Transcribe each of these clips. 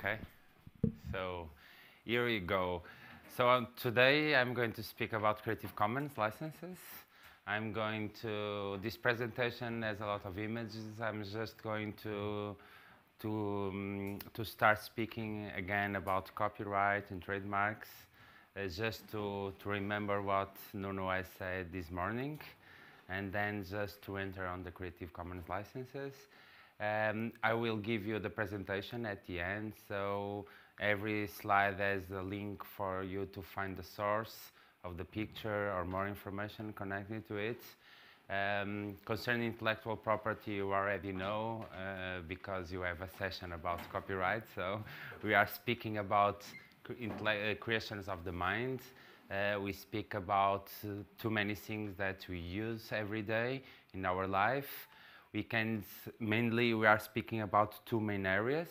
Okay, so here you go. So um, today I'm going to speak about Creative Commons licenses. I'm going to, this presentation has a lot of images. I'm just going to, to, um, to start speaking again about copyright and trademarks, uh, just to, to remember what Nuno I said this morning, and then just to enter on the Creative Commons licenses. Um, I will give you the presentation at the end, so every slide has a link for you to find the source of the picture or more information connected to it. Um, concerning intellectual property, you already know uh, because you have a session about copyright. So we are speaking about uh, creations of the mind. Uh, we speak about uh, too many things that we use every day in our life we can mainly we are speaking about two main areas.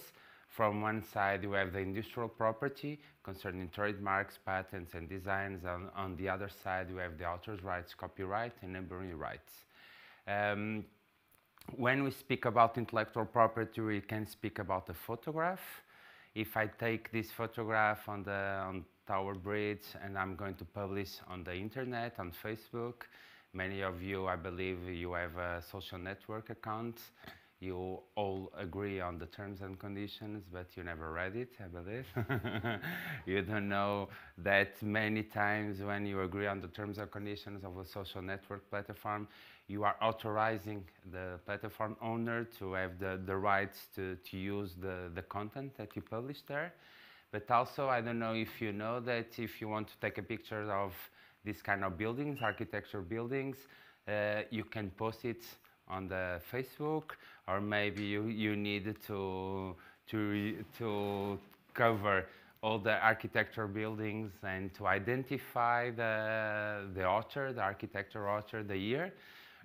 From one side, we have the industrial property concerning trademarks, patents, and designs. And on the other side, we have the author's rights, copyright, and neighboring rights. Um, when we speak about intellectual property, we can speak about a photograph. If I take this photograph on the on Tower Bridge and I'm going to publish on the internet, on Facebook, Many of you, I believe, you have a social network account. You all agree on the terms and conditions, but you never read it, I believe. you don't know that many times when you agree on the terms and conditions of a social network platform, you are authorizing the platform owner to have the, the rights to, to use the, the content that you publish there. But also, I don't know if you know that if you want to take a picture of these kind of buildings, architecture buildings, uh, you can post it on the Facebook, or maybe you, you need to, to, to cover all the architecture buildings and to identify the, the author, the architecture author, the year.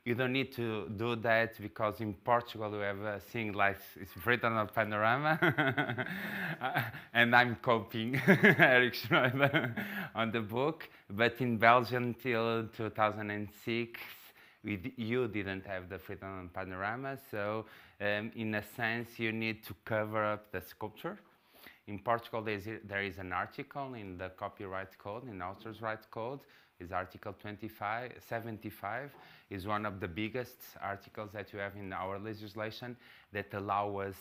You don't need to do that because in Portugal we have a thing like it's written on panorama, and I'm copying Eric Schroeder on the book. But in Belgium till 2006, we, you didn't have the freedom on panorama, so um, in a sense you need to cover up the sculpture. In Portugal, there is an article in the copyright code, in author's rights code, is Article 25, 75 is one of the biggest articles that you have in our legislation that allow us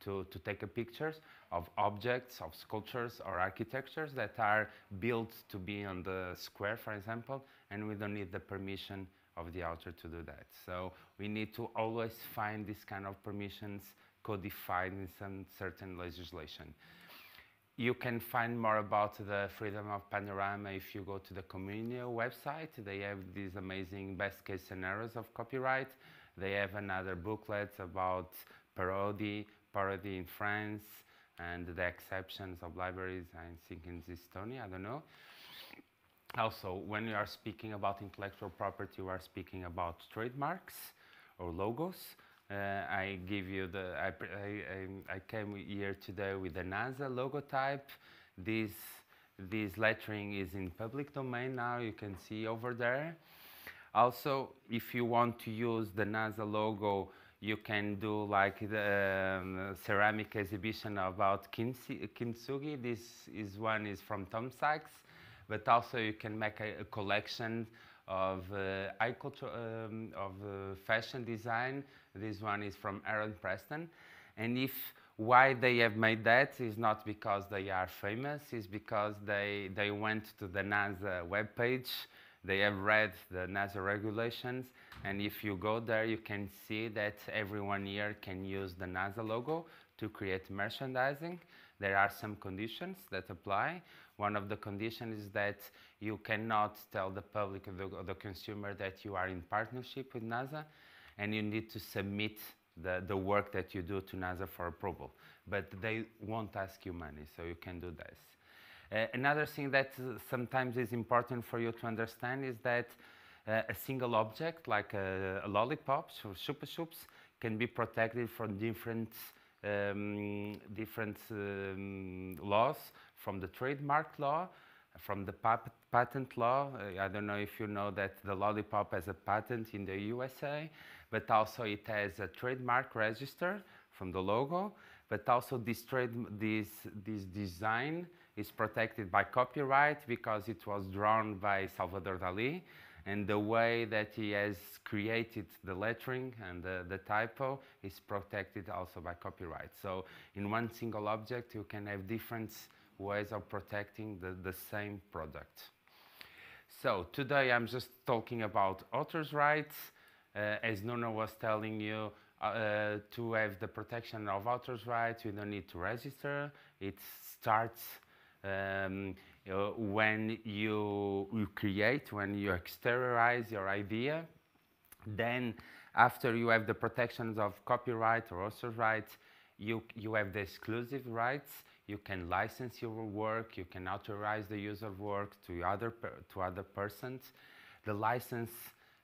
to, to take a pictures of objects, of sculptures or architectures that are built to be on the square, for example, and we don't need the permission of the author to do that. So we need to always find this kind of permissions codified in some certain legislation. You can find more about the freedom of panorama if you go to the Communia website. They have these amazing best case scenarios of copyright. They have another booklet about parody, parody in France, and the exceptions of libraries, I think in Estonia, I don't know. Also, when you are speaking about intellectual property, you are speaking about trademarks or logos. Uh, I give you the, I, I, I, came here today with the NASA logotype. This, this lettering is in public domain now, you can see over there. Also, if you want to use the NASA logo, you can do like the um, ceramic exhibition about kintsugi. This is one is from Tom Sachs, but also you can make a, a collection of uh, um, of uh, fashion design. This one is from Heron Preston. And if why they have made that is not because they are famous, is because they, they went to the NASA webpage, they have read the NASA regulations, and if you go there, you can see that everyone here can use the NASA logo to create merchandising. There are some conditions that apply. One of the conditions is that you cannot tell the public or the, or the consumer that you are in partnership with NASA and you need to submit the, the work that you do to NASA for approval. But they won't ask you money, so you can do this. Uh, another thing that sometimes is important for you to understand is that uh, a single object, like a, a lollipop or Chupa Chups, can be protected from different um, different um, laws from the trademark law, from the patent law. Uh, I don't know if you know that the lollipop has a patent in the USA, but also it has a trademark register from the logo. but also this, trade, this, this design is protected by copyright because it was drawn by Salvador Dali and the way that he has created the lettering and the, the, typo is protected also by copyright. So in one single object you can have different ways of protecting the, the same product. So today I'm just talking about author's rights. Uh, as Nuno was telling you, uh, to have the protection of author's rights, you don't need to register. It starts um, uh, when you, you, create, when you exteriorize your idea. Then, after you have the protections of copyright or author's rights, you, you have the exclusive rights. You can license your work. You can authorize the use of work to other, to other persons. The license,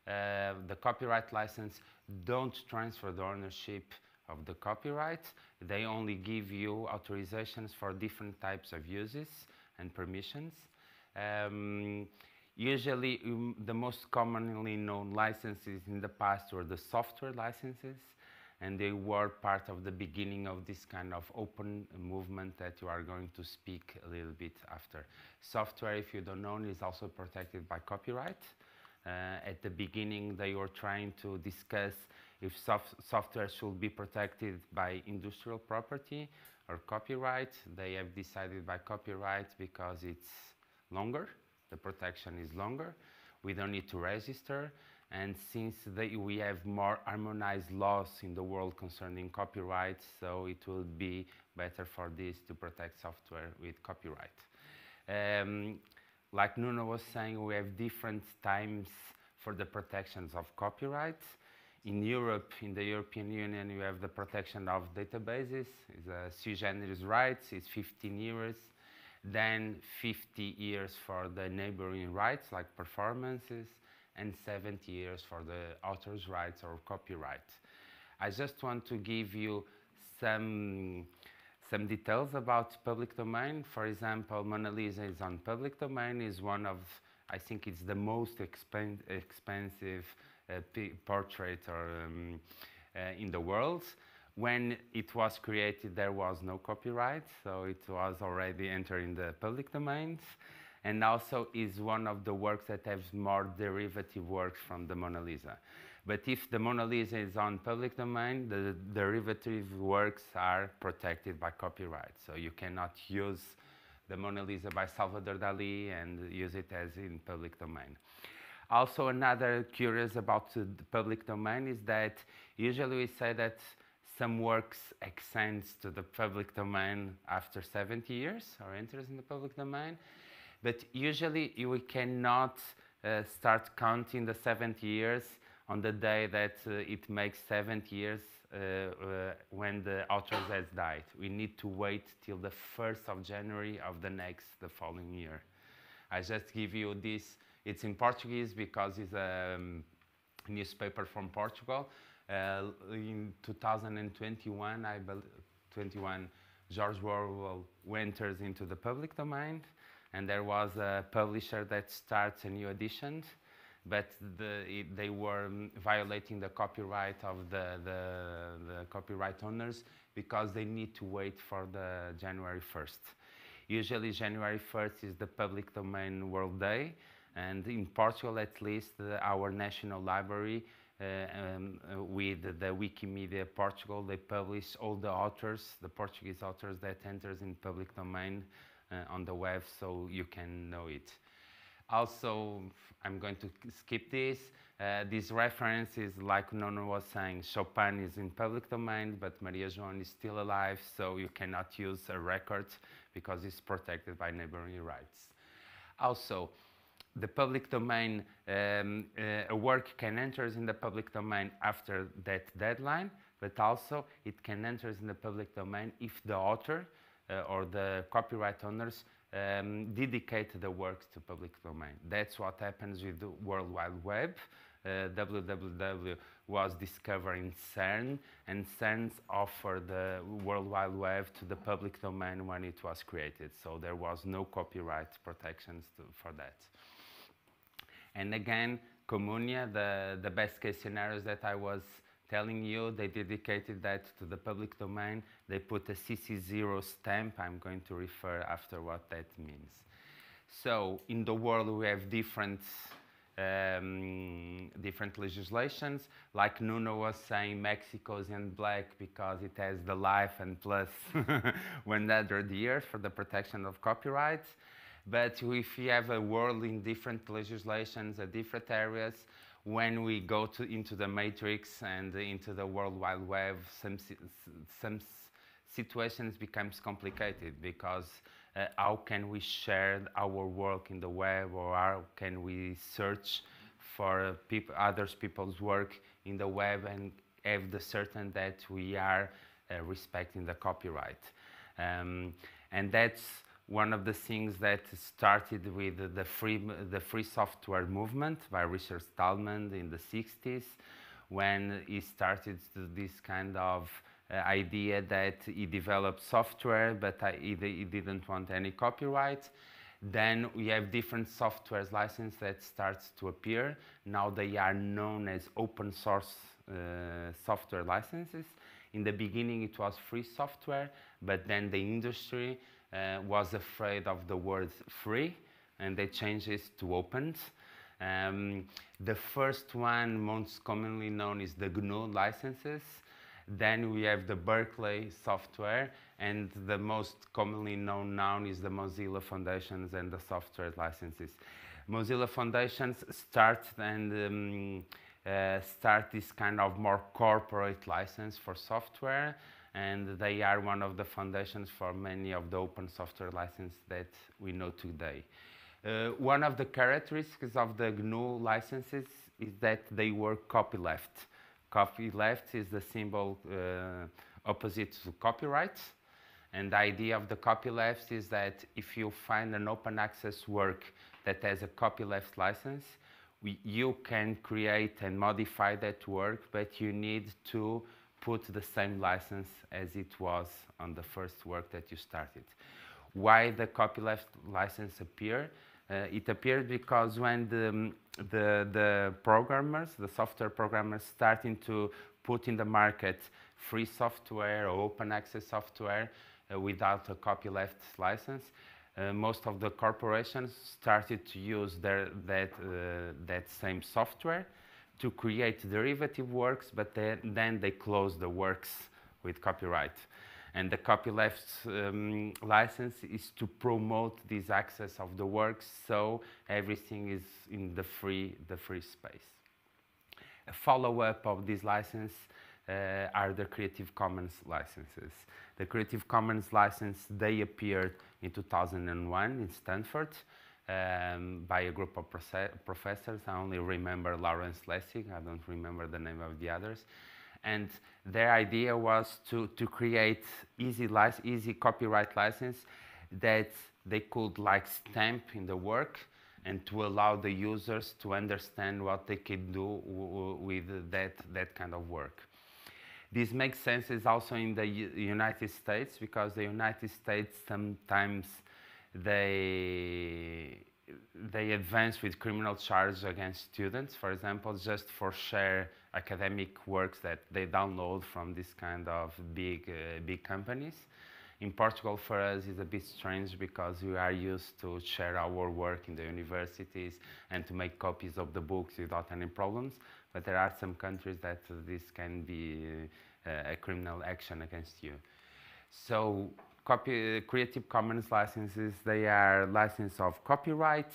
uh, the copyright license, don't transfer the ownership of the copyright. They only give you authorizations for different types of uses and permissions. Um, usually, um, the most commonly known licenses in the past were the software licenses, and they were part of the beginning of this kind of open movement that you are going to speak a little bit after. Software, if you don't know, is also protected by copyright. Uh, at the beginning, they were trying to discuss if soft software should be protected by industrial property or copyright. They have decided by copyright because it's longer, the protection is longer. We don't need to register. And since they, we have more harmonized laws in the world concerning copyright, so it will be better for this to protect software with copyright. Um, like Nuno was saying, we have different times for the protections of copyright. In Europe, in the European Union, you have the protection of databases. It's a sui generis rights, it's 15 years. Then 50 years for the neighboring rights, like performances, and 70 years for the author's rights or copyright. I just want to give you some some details about public domain. For example, Mona Lisa is on public domain, is one of, I think it's the most expen expensive uh, portrait or, um, uh, in the world. When it was created, there was no copyright, so it was already entering the public domains. And also is one of the works that has more derivative works from the Mona Lisa. But if the Mona Lisa is on public domain, the derivative works are protected by copyright. So you cannot use the Mona Lisa by Salvador Dali and use it as in public domain. Also, another curious about the public domain is that usually we say that some works extends to the public domain after 70 years or enters in the public domain. But usually we cannot uh, start counting the 70 years on the day that uh, it makes 70 years uh, uh, when the author has died. We need to wait till the 1st of January of the next, the following year. I just give you this. It's in Portuguese because it's a um, newspaper from Portugal. Uh, in 2021, I believe, 21, George Orwell enters into the public domain, and there was a publisher that starts a new edition but the, it, they were violating the copyright of the, the, the, copyright owners because they need to wait for the January 1st. Usually January 1st is the public domain world day and in Portugal at least the, our national library uh, um, uh, with the Wikimedia Portugal they publish all the authors, the Portuguese authors that enters in public domain on the web so you can know it. Also, I'm going to skip this. Uh, this reference is like Nuno was saying, Chopin is in public domain, but Maria João is still alive, so you cannot use a record because it's protected by neighboring rights. Also, the public domain, um, uh, a work can enter in the public domain after that deadline, but also it can enter in the public domain if the author uh, or the copyright owners um, dedicate the works to public domain. That's what happens with the World Wide Web. Uh, www was discovered in CERN, and CERN offered the World Wide Web to the public domain when it was created. So there was no copyright protections to, for that. And again, Communia, the, the best case scenarios that I was telling you they dedicated that to the public domain. They put a CC0 stamp. I'm going to refer after what that means. So in the world, we have different um, different legislations. Like Nuno was saying, Mexico is in black because it has the life and plus 100 years for the protection of copyright. But if you have a world in different legislations at different areas, when we go to, into the matrix and into the World Wide Web, some, some situations becomes complicated because uh, how can we share our work in the web or how can we search for peop others people's work in the web and have the certain that we are uh, respecting the copyright. Um, and that's one of the things that started with the free, the free software movement by Richard Stallman in the 60s when he started this kind of uh, idea that he developed software, but he, he, didn't want any copyright. Then we have different software licenses that starts to appear. Now they are known as open source uh, software licenses. In the beginning it was free software, but then the industry uh, was afraid of the word free and they changed it to open. Um, the first one most commonly known is the GNU licenses. Then we have the Berkeley software, and the most commonly known now is the Mozilla Foundations and the software licenses. Mozilla Foundations start and um, uh, start this kind of more corporate license for software, and they are one of the foundations for many of the open software licenses that we know today. Uh, one of the characteristics of the GNU licenses is that they were copyleft. Copyleft is the symbol uh, opposite to copyright. And the idea of the copyleft is that if you find an open access work that has a copyleft license, we, you can create and modify that work, but you need to put the same license as it was on the first work that you started. Why the copyleft license appear? Uh, it appeared because when the, um, the, the programmers, the software programmers starting to put in the market free software or open access software uh, without a copyleft license, uh, most of the corporations started to use their, that, uh, that same software to create derivative works, but then, they close the works with copyright. And the copyleft um, license is to promote this access of the works, so everything is in the free, the free space. A follow-up of this license uh, are the Creative Commons licenses. The Creative Commons license, they appeared in 2001 in Stanford um, by a group of professors. I only remember Lawrence Lessig, I don't remember the name of the others and their idea was to, to create easy, easy copyright license that they could like stamp in the work and to allow the users to understand what they could do with that, that kind of work. This makes sense is also in the U United States because the United States sometimes they they advance with criminal charges against students, for example, just for share academic works that they download from this kind of big, uh, big companies. In Portugal, for us, it's a bit strange because we are used to share our work in the universities and to make copies of the books without any problems. But there are some countries that this can be uh, a criminal action against you. So copy, Creative Commons licenses, they are license of copyright,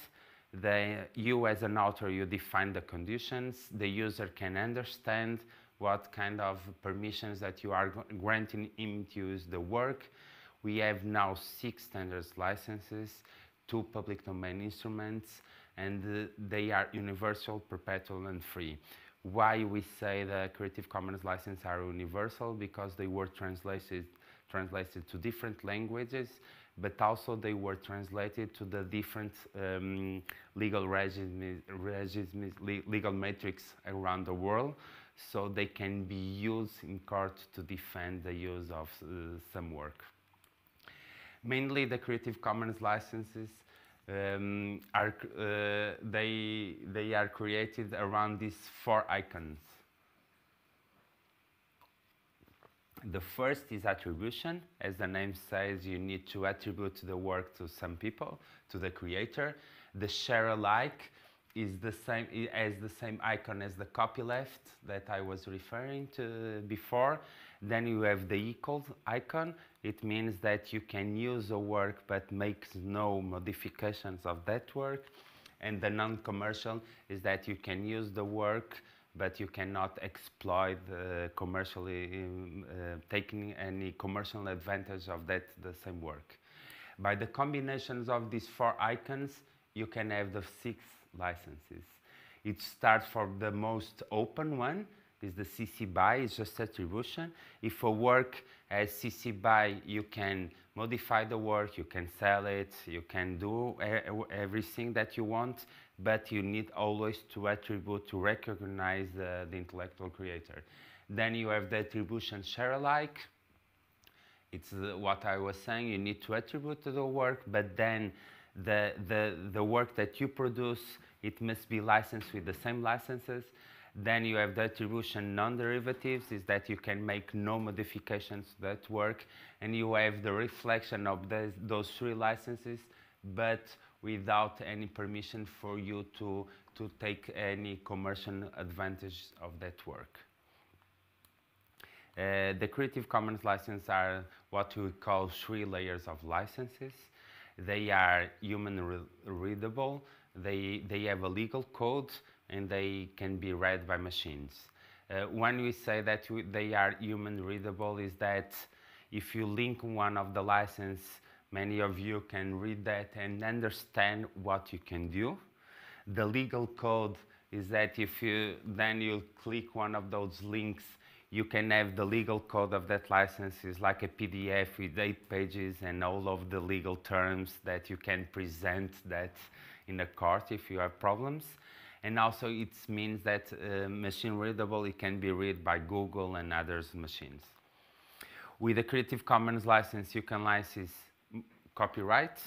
you as an author, you define the conditions. The user can understand what kind of permissions that you are granting him to use the work. We have now six standards licenses, two public domain instruments, and uh, they are universal, perpetual, and free. Why we say the Creative Commons licenses are universal? Because they were translated, translated to different languages but also they were translated to the different um, legal regimes, legal matrix around the world, so they can be used in court to defend the use of uh, some work. Mainly the Creative Commons licenses um, are, uh, they, they are created around these four icons. The first is attribution. As the name says, you need to attribute the work to some people, to the creator. The share alike is the same as the same icon as the copyleft that I was referring to before. Then you have the equal icon. It means that you can use a work but makes no modifications of that work. And the non-commercial is that you can use the work but you cannot exploit commercially um, uh, taking any commercial advantage of that the same work. By the combinations of these four icons, you can have the six licenses. It starts from the most open one, is the CC BY, it's just attribution. If a work has CC BY, you can modify the work, you can sell it, you can do everything that you want, but you need always to attribute, to recognize the intellectual creator. Then you have the attribution share alike. It's uh, what I was saying, you need to attribute to the work, but then the, the, the work that you produce, it must be licensed with the same licenses. Then you have the attribution non-derivatives, is that you can make no modifications to that work. And you have the reflection of the, those three licenses, but without any permission for you to, to take any commercial advantage of that work. Uh, the Creative Commons license are what we call three layers of licenses. They are human re readable, they, they have a legal code, and they can be read by machines. Uh, when we say that we, they are human readable is that if you link one of the license, many of you can read that and understand what you can do. The legal code is that if you then you click one of those links, you can have the legal code of that license is like a PDF with eight pages and all of the legal terms that you can present that in a court if you have problems. And also it means that uh, machine readable, it can be read by Google and others machines. With the Creative Commons license, you can license copyright,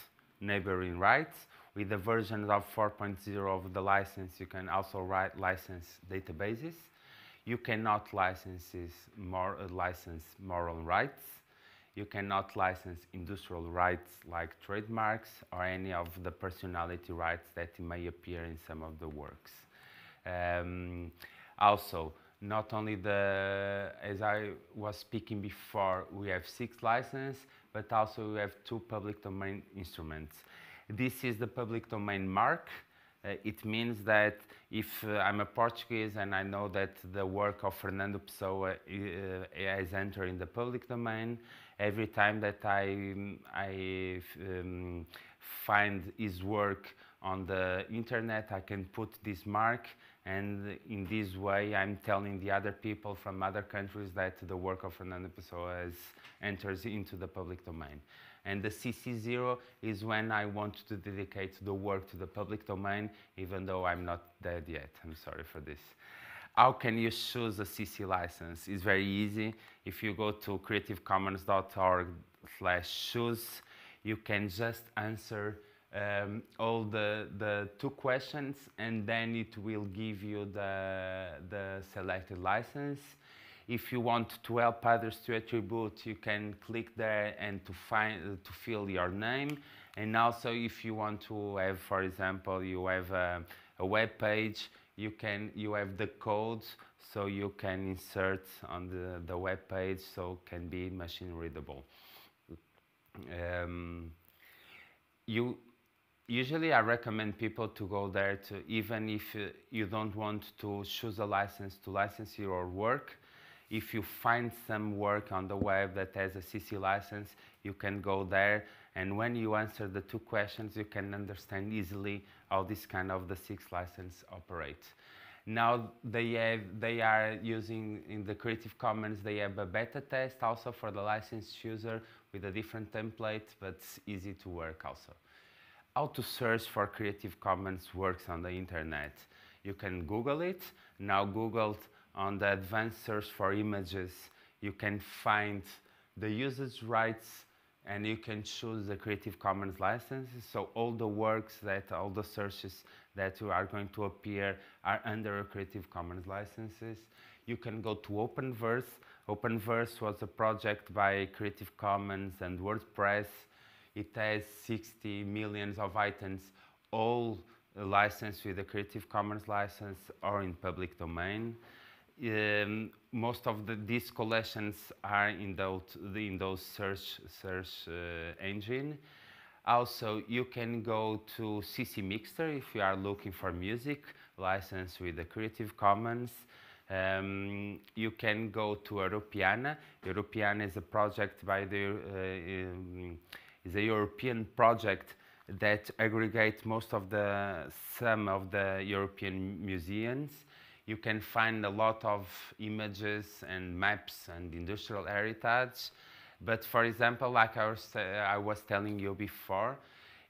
neighboring rights. With the version of 4.0 of the license, you can also write license databases. You cannot licenses more, uh, license moral rights. You cannot license industrial rights like trademarks or any of the personality rights that may appear in some of the works. Um, also, not only the, as I was speaking before, we have six licenses, but also we have two public domain instruments. This is the public domain mark. Uh, it means that if uh, I'm a Portuguese and I know that the work of Fernando Pessoa uh, has entered in the public domain, every time that I, I um, find his work on the internet, I can put this mark and in this way I'm telling the other people from other countries that the work of Fernando Pessoa enters into the public domain. And the CC0 is when I want to dedicate the work to the public domain, even though I'm not dead yet. I'm sorry for this. How can you choose a CC license? It's very easy. If you go to creativecommons.org slash choose, you can just answer um, all the, the two questions and then it will give you the, the selected license. If you want to help others to attribute, you can click there and to find to fill your name. And also, if you want to have, for example, you have a, a web page, you can you have the codes, so you can insert on the the web page, so can be machine readable. Um, you usually I recommend people to go there to even if uh, you don't want to choose a license to license your work. If you find some work on the web that has a CC license, you can go there and when you answer the two questions, you can understand easily how this kind of the six license operates. Now they have, they are using in the Creative Commons, they have a beta test also for the licensed user with a different template, but it's easy to work also how to search for Creative Commons works on the internet. You can Google it. Now Google on the advanced search for images, you can find the usage rights and you can choose the Creative Commons licenses. So all the works that, all the searches that you are going to appear are under Creative Commons licenses. You can go to Openverse. Openverse was a project by Creative Commons and WordPress. It has 60 millions of items, all licensed with a Creative Commons license or in public domain. Um, most of the, these collections are in those, in those search, search uh, engine. Also, you can go to ccMixter if you are looking for music licensed with the Creative Commons. Um, you can go to Europeana. Europeana is a project by the uh, um, is a European project that aggregates most of the some of the European museums. You can find a lot of images and maps and industrial heritage. But for example, like I was, uh, I was telling you before,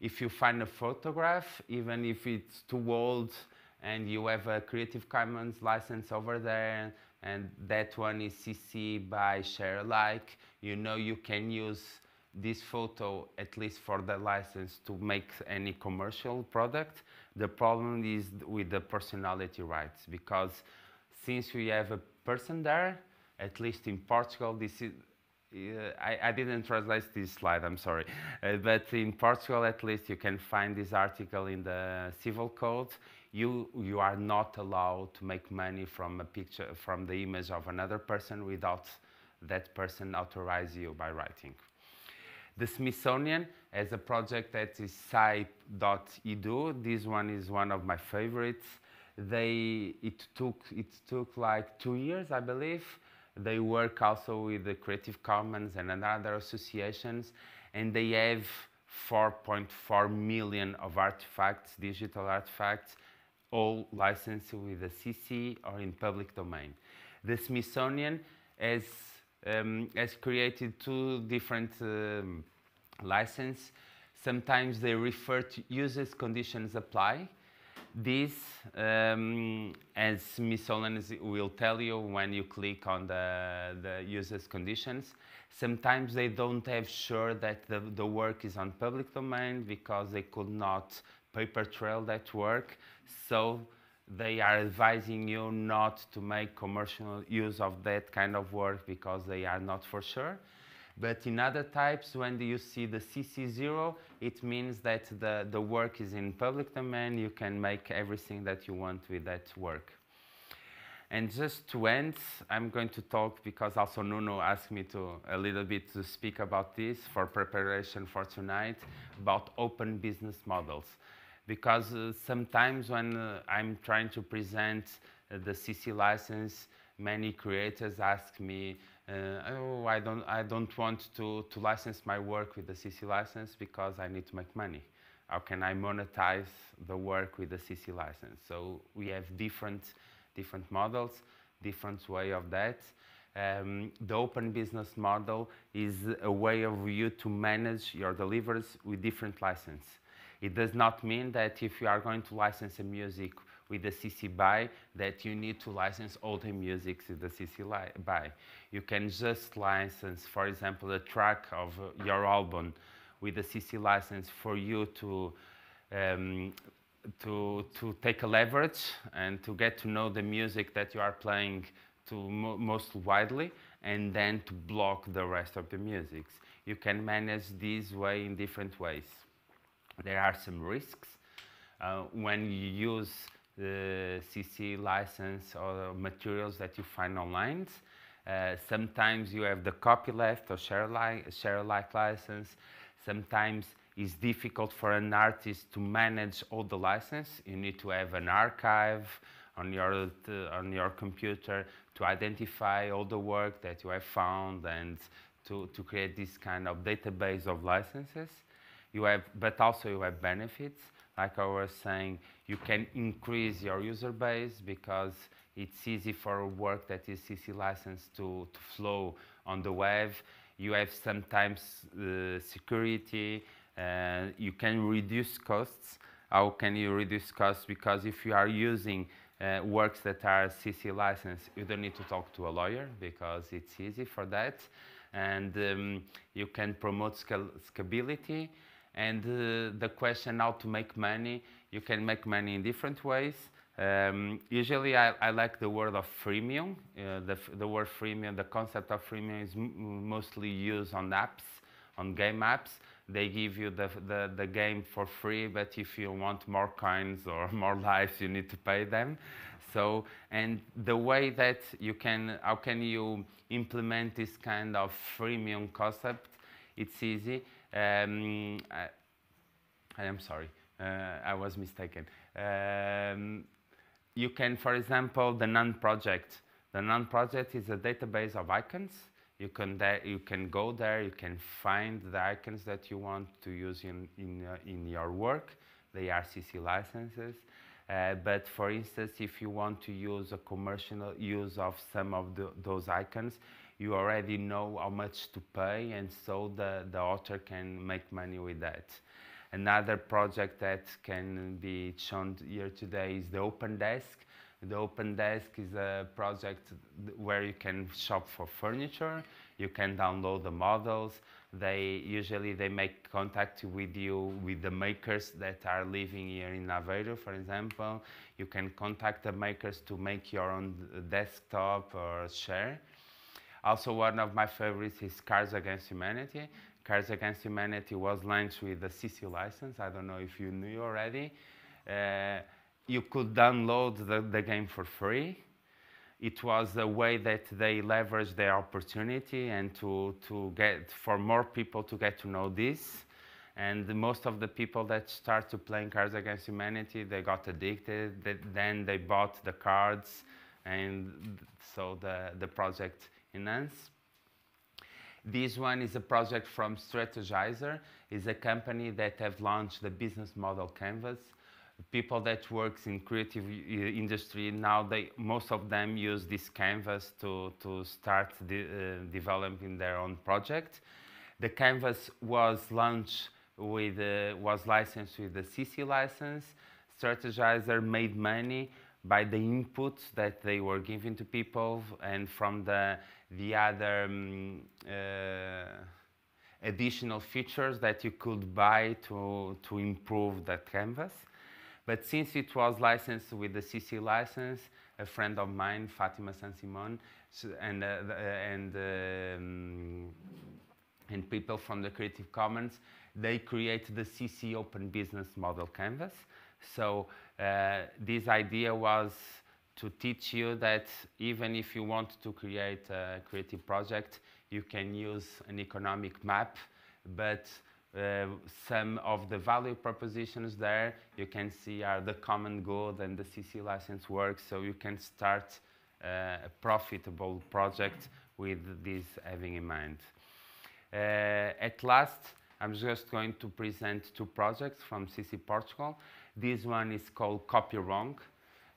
if you find a photograph, even if it's too old and you have a Creative Commons license over there and that one is CC by share alike, you know you can use this photo at least for the license to make any commercial product. The problem is with the personality rights because since we have a person there, at least in Portugal, this is uh, I, I, didn't translate this slide, I'm sorry. Uh, but in Portugal, at least, you can find this article in the civil code. You, you are not allowed to make money from a picture, from the image of another person without that person authorize you by writing. The Smithsonian has a project that is sci.edu. This one is one of my favorites. They, it, took, it took like two years, I believe, they work also with the Creative Commons and other associations, and they have 4.4 million of artifacts, digital artifacts, all licensed with the CC or in public domain. The Smithsonian has, um, has created two different um, licenses. Sometimes they refer to users conditions apply, this, um, as Ms. Solon will tell you when you click on the, the user's conditions, sometimes they don't have sure that the, the work is on public domain because they could not paper trail that work. So they are advising you not to make commercial use of that kind of work because they are not for sure. But in other types, when you see the CC0, it means that the, the work is in public domain. You can make everything that you want with that work. And just to end, I'm going to talk because also Nuno asked me to a little bit to speak about this for preparation for tonight about open business models. Because uh, sometimes when uh, I'm trying to present uh, the CC license, many creators ask me, oh, I don't, I don't want to, to license my work with the CC license because I need to make money. How can I monetize the work with the CC license? So we have different, different models, different way of that. Um, the open business model is a way of you to manage your deliveries with different license. It does not mean that if you are going to license a music with the CC BY that you need to license all the music to the CC BY. You can just license, for example, a track of uh, your album with the CC license for you to um, to to take a leverage and to get to know the music that you are playing to mo most widely, and then to block the rest of the music. You can manage this way in different ways. There are some risks uh, when you use the CC license or materials that you find online. Uh, sometimes you have the copyleft or share alike, share alike license. Sometimes it's difficult for an artist to manage all the license. You need to have an archive on your, on your computer to identify all the work that you have found and to, to create this kind of database of licenses. You have, but also you have benefits like I was saying, you can increase your user base because it's easy for work that is CC licensed to, to flow on the web. You have sometimes uh, security, uh, you can reduce costs. How can you reduce costs? Because if you are using uh, works that are CC licensed, you don't need to talk to a lawyer because it's easy for that. And um, you can promote scalability. And uh, the question how to make money, you can make money in different ways. Um, usually, I, I, like the word of freemium. Uh, the, the word freemium, the concept of freemium is mostly used on apps, on game apps. They give you the, the, the, game for free, but if you want more coins or more lives, you need to pay them. So, and the way that you can, how can you implement this kind of freemium concept? It's easy. Um, I, I, am sorry, uh, I was mistaken. Um, you can, for example, the Noun project. The Noun project is a database of icons. You can, you can go there, you can find the icons that you want to use in, in, uh, in your work. They are CC licenses. Uh, but for instance, if you want to use a commercial use of some of the, those icons, you already know how much to pay, and so the, the author can make money with that. Another project that can be shown here today is the Open Desk. The Open Desk is a project where you can shop for furniture, you can download the models. They usually they make contact with you with the makers that are living here in Aveiro, for example. You can contact the makers to make your own uh, desktop or chair. Also, one of my favorites is Cards Against Humanity. Cards Against Humanity was launched with the CC license. I don't know if you knew already. Uh, you could download the, the game for free. It was a way that they leveraged their opportunity and to, to get for more people to get to know this. And most of the people that start to playing Cards Against Humanity, they got addicted. They, then they bought the cards, and so the, the project This one is a project from Strategyzer. It's a company that have launched the business model canvas. People that works in creative industry now, they most of them use this canvas to to start de uh, developing their own project. The canvas was launched with uh, was licensed with the CC license. Strategyzer made money by the inputs that they were giving to people and from the the other um, uh, additional features that you could buy to, to improve that canvas. But since it was licensed with the CC license, a friend of mine, Fátima São Simão, and, uh, and, um, and people from the Creative Commons, they created the CC Open Business Model Canvas. So uh, this idea was to teach you that even if you want to create a creative project, you can use an economic map, but uh, some of the value propositions there you can see are the common good and the CC license works, so you can start uh, a profitable project with this having in mind. Uh, at last, I'm just going to present two projects from CC Portugal. This one is called Copy Wrong.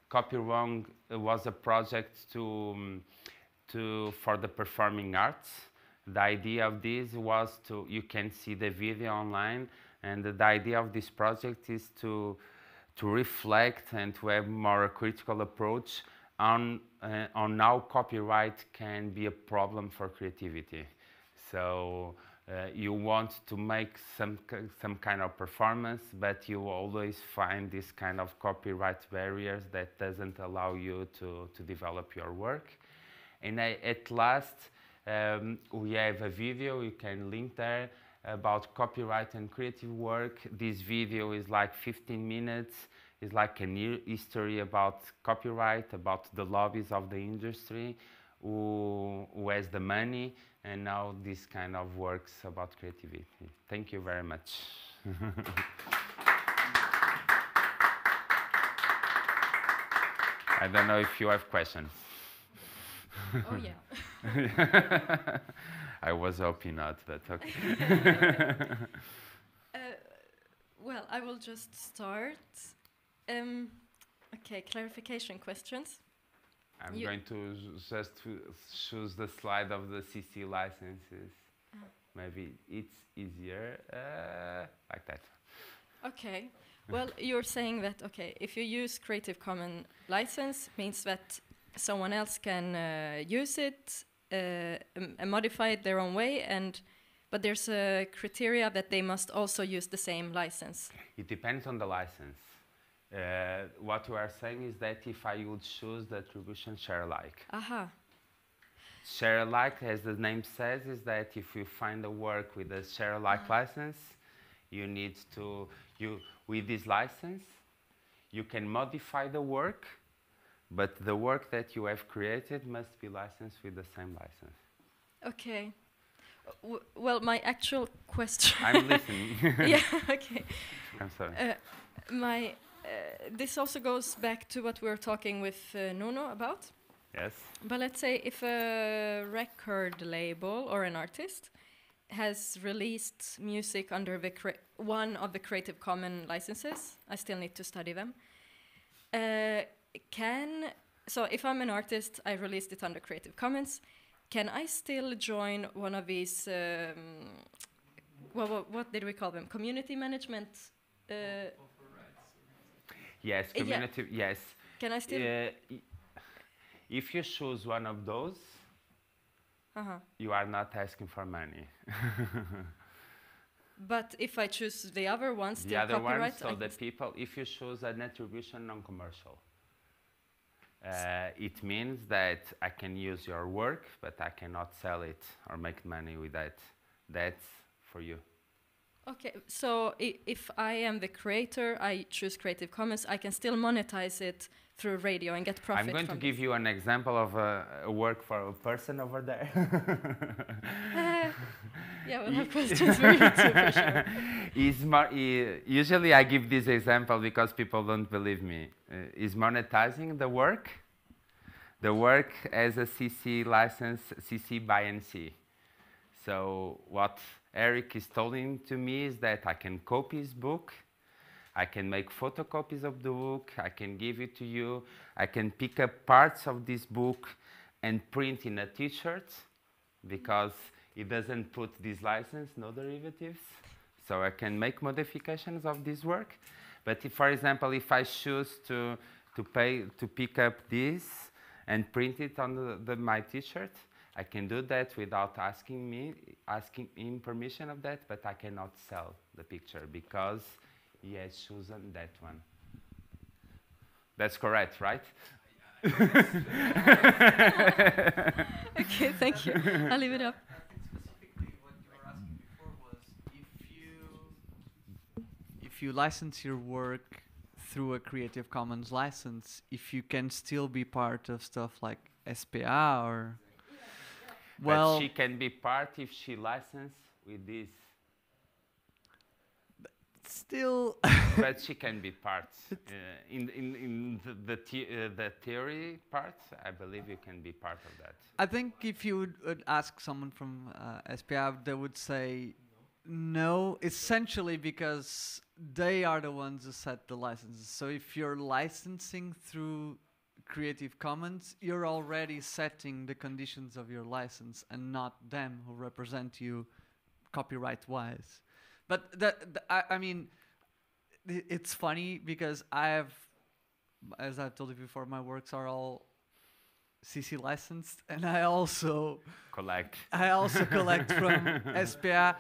Copy Wrong was a project to, um, to, for the performing arts. The idea of this was to, you can see the video online, and the, idea of this project is to, to reflect and to have more a critical approach on, uh, on how copyright can be a problem for creativity. So uh, you want to make some, some kind of performance, but you always find this kind of copyright barriers that doesn't allow you to, to develop your work. And I, at last, um, we have a video, you can link there, about copyright and creative work. This video is like 15 minutes. It's like a new history about copyright, about the lobbies of the industry, who, who has the money, and now this kind of works about creativity. Thank you very much. I don't know if you have questions. Oh, yeah. I was hoping not, but okay. uh, well, I will just start. Um, okay, clarification questions. I'm you going to just choose the slide of the CC licenses. Uh. Maybe it's easier uh, like that. Okay. Well, you're saying that, okay, if you use Creative Commons license, means that someone else can uh, use it uh, and modify it their own way, and but there's a criteria that they must also use the same license. It depends on the license. Uh, what you are saying is that if I would choose the attribution share alike. Aha. Share alike, as the name says, is that if you find a work with a share alike Ah. license, you need to, you, with this license, you can modify the work, but the work that you have created must be licensed with the same license. Okay. Uh, W- well, my actual question. I'm listening. yeah. Okay. I'm sorry. Uh, my. Uh, this also goes back to what we were talking with uh, Nuno about. yes. But let's say if a record label or an artist has released music under the one of the Creative Commons licenses, I still need to study them. Uh, can so if I'm an artist, I released it under Creative Commons. Can I still join one of these? Um, well, what, what did we call them? Community management. Uh, Yes, yeah. community, yes. can I still? Uh, if you choose one of those, Uh-huh. you are not asking for money. But if I choose the other ones, the other one, so I the people, if you choose an attribution non-commercial, uh, it means that I can use your work, but I cannot sell it or make money with that. That's for you. Okay, so i- if I am the creator, I choose Creative Commons, I can still monetize it through radio and get profit I'm going to give you an example of a, a work for a person over there. it. yeah, we'll have questions for you too, for sure. usually I give this example because people don't believe me. Uh, is monetizing the work? The work as a CC license, CC by NC. So what Eric is telling to me is that I can copy his book, I can make photocopies of the book, I can give it to you, I can pick up parts of this book and print in a t-shirt because it doesn't put this license, no derivatives. So I can make modifications of this work. But if, for example, if I choose to, to pay, to pick up this and print it on the, the, my t-shirt, I can do that without asking me, asking him permission of that, but I cannot sell the picture because he has chosen that one. That's correct, right? okay, thank you. I'll leave it up. Specifically, what you were asking before was if you if you license your work through a Creative Commons license, if you can still be part of stuff like SPA or well, but she can be part if she licensed with this. still but she can be part. Uh, in in, in the, the, the, uh, the theory part, I believe you can be part of that. I think if you would, would ask someone from uh, they would say no, essentially because they are the ones who set the licenses. So if you're licensing through Creative Commons, you're already setting the conditions of your license and not them who represent you copyright wise. But that, th- I, I mean, it's funny because I have, as I've told you before, my works are all CC licensed, and I also Collect. I also collect from SPA.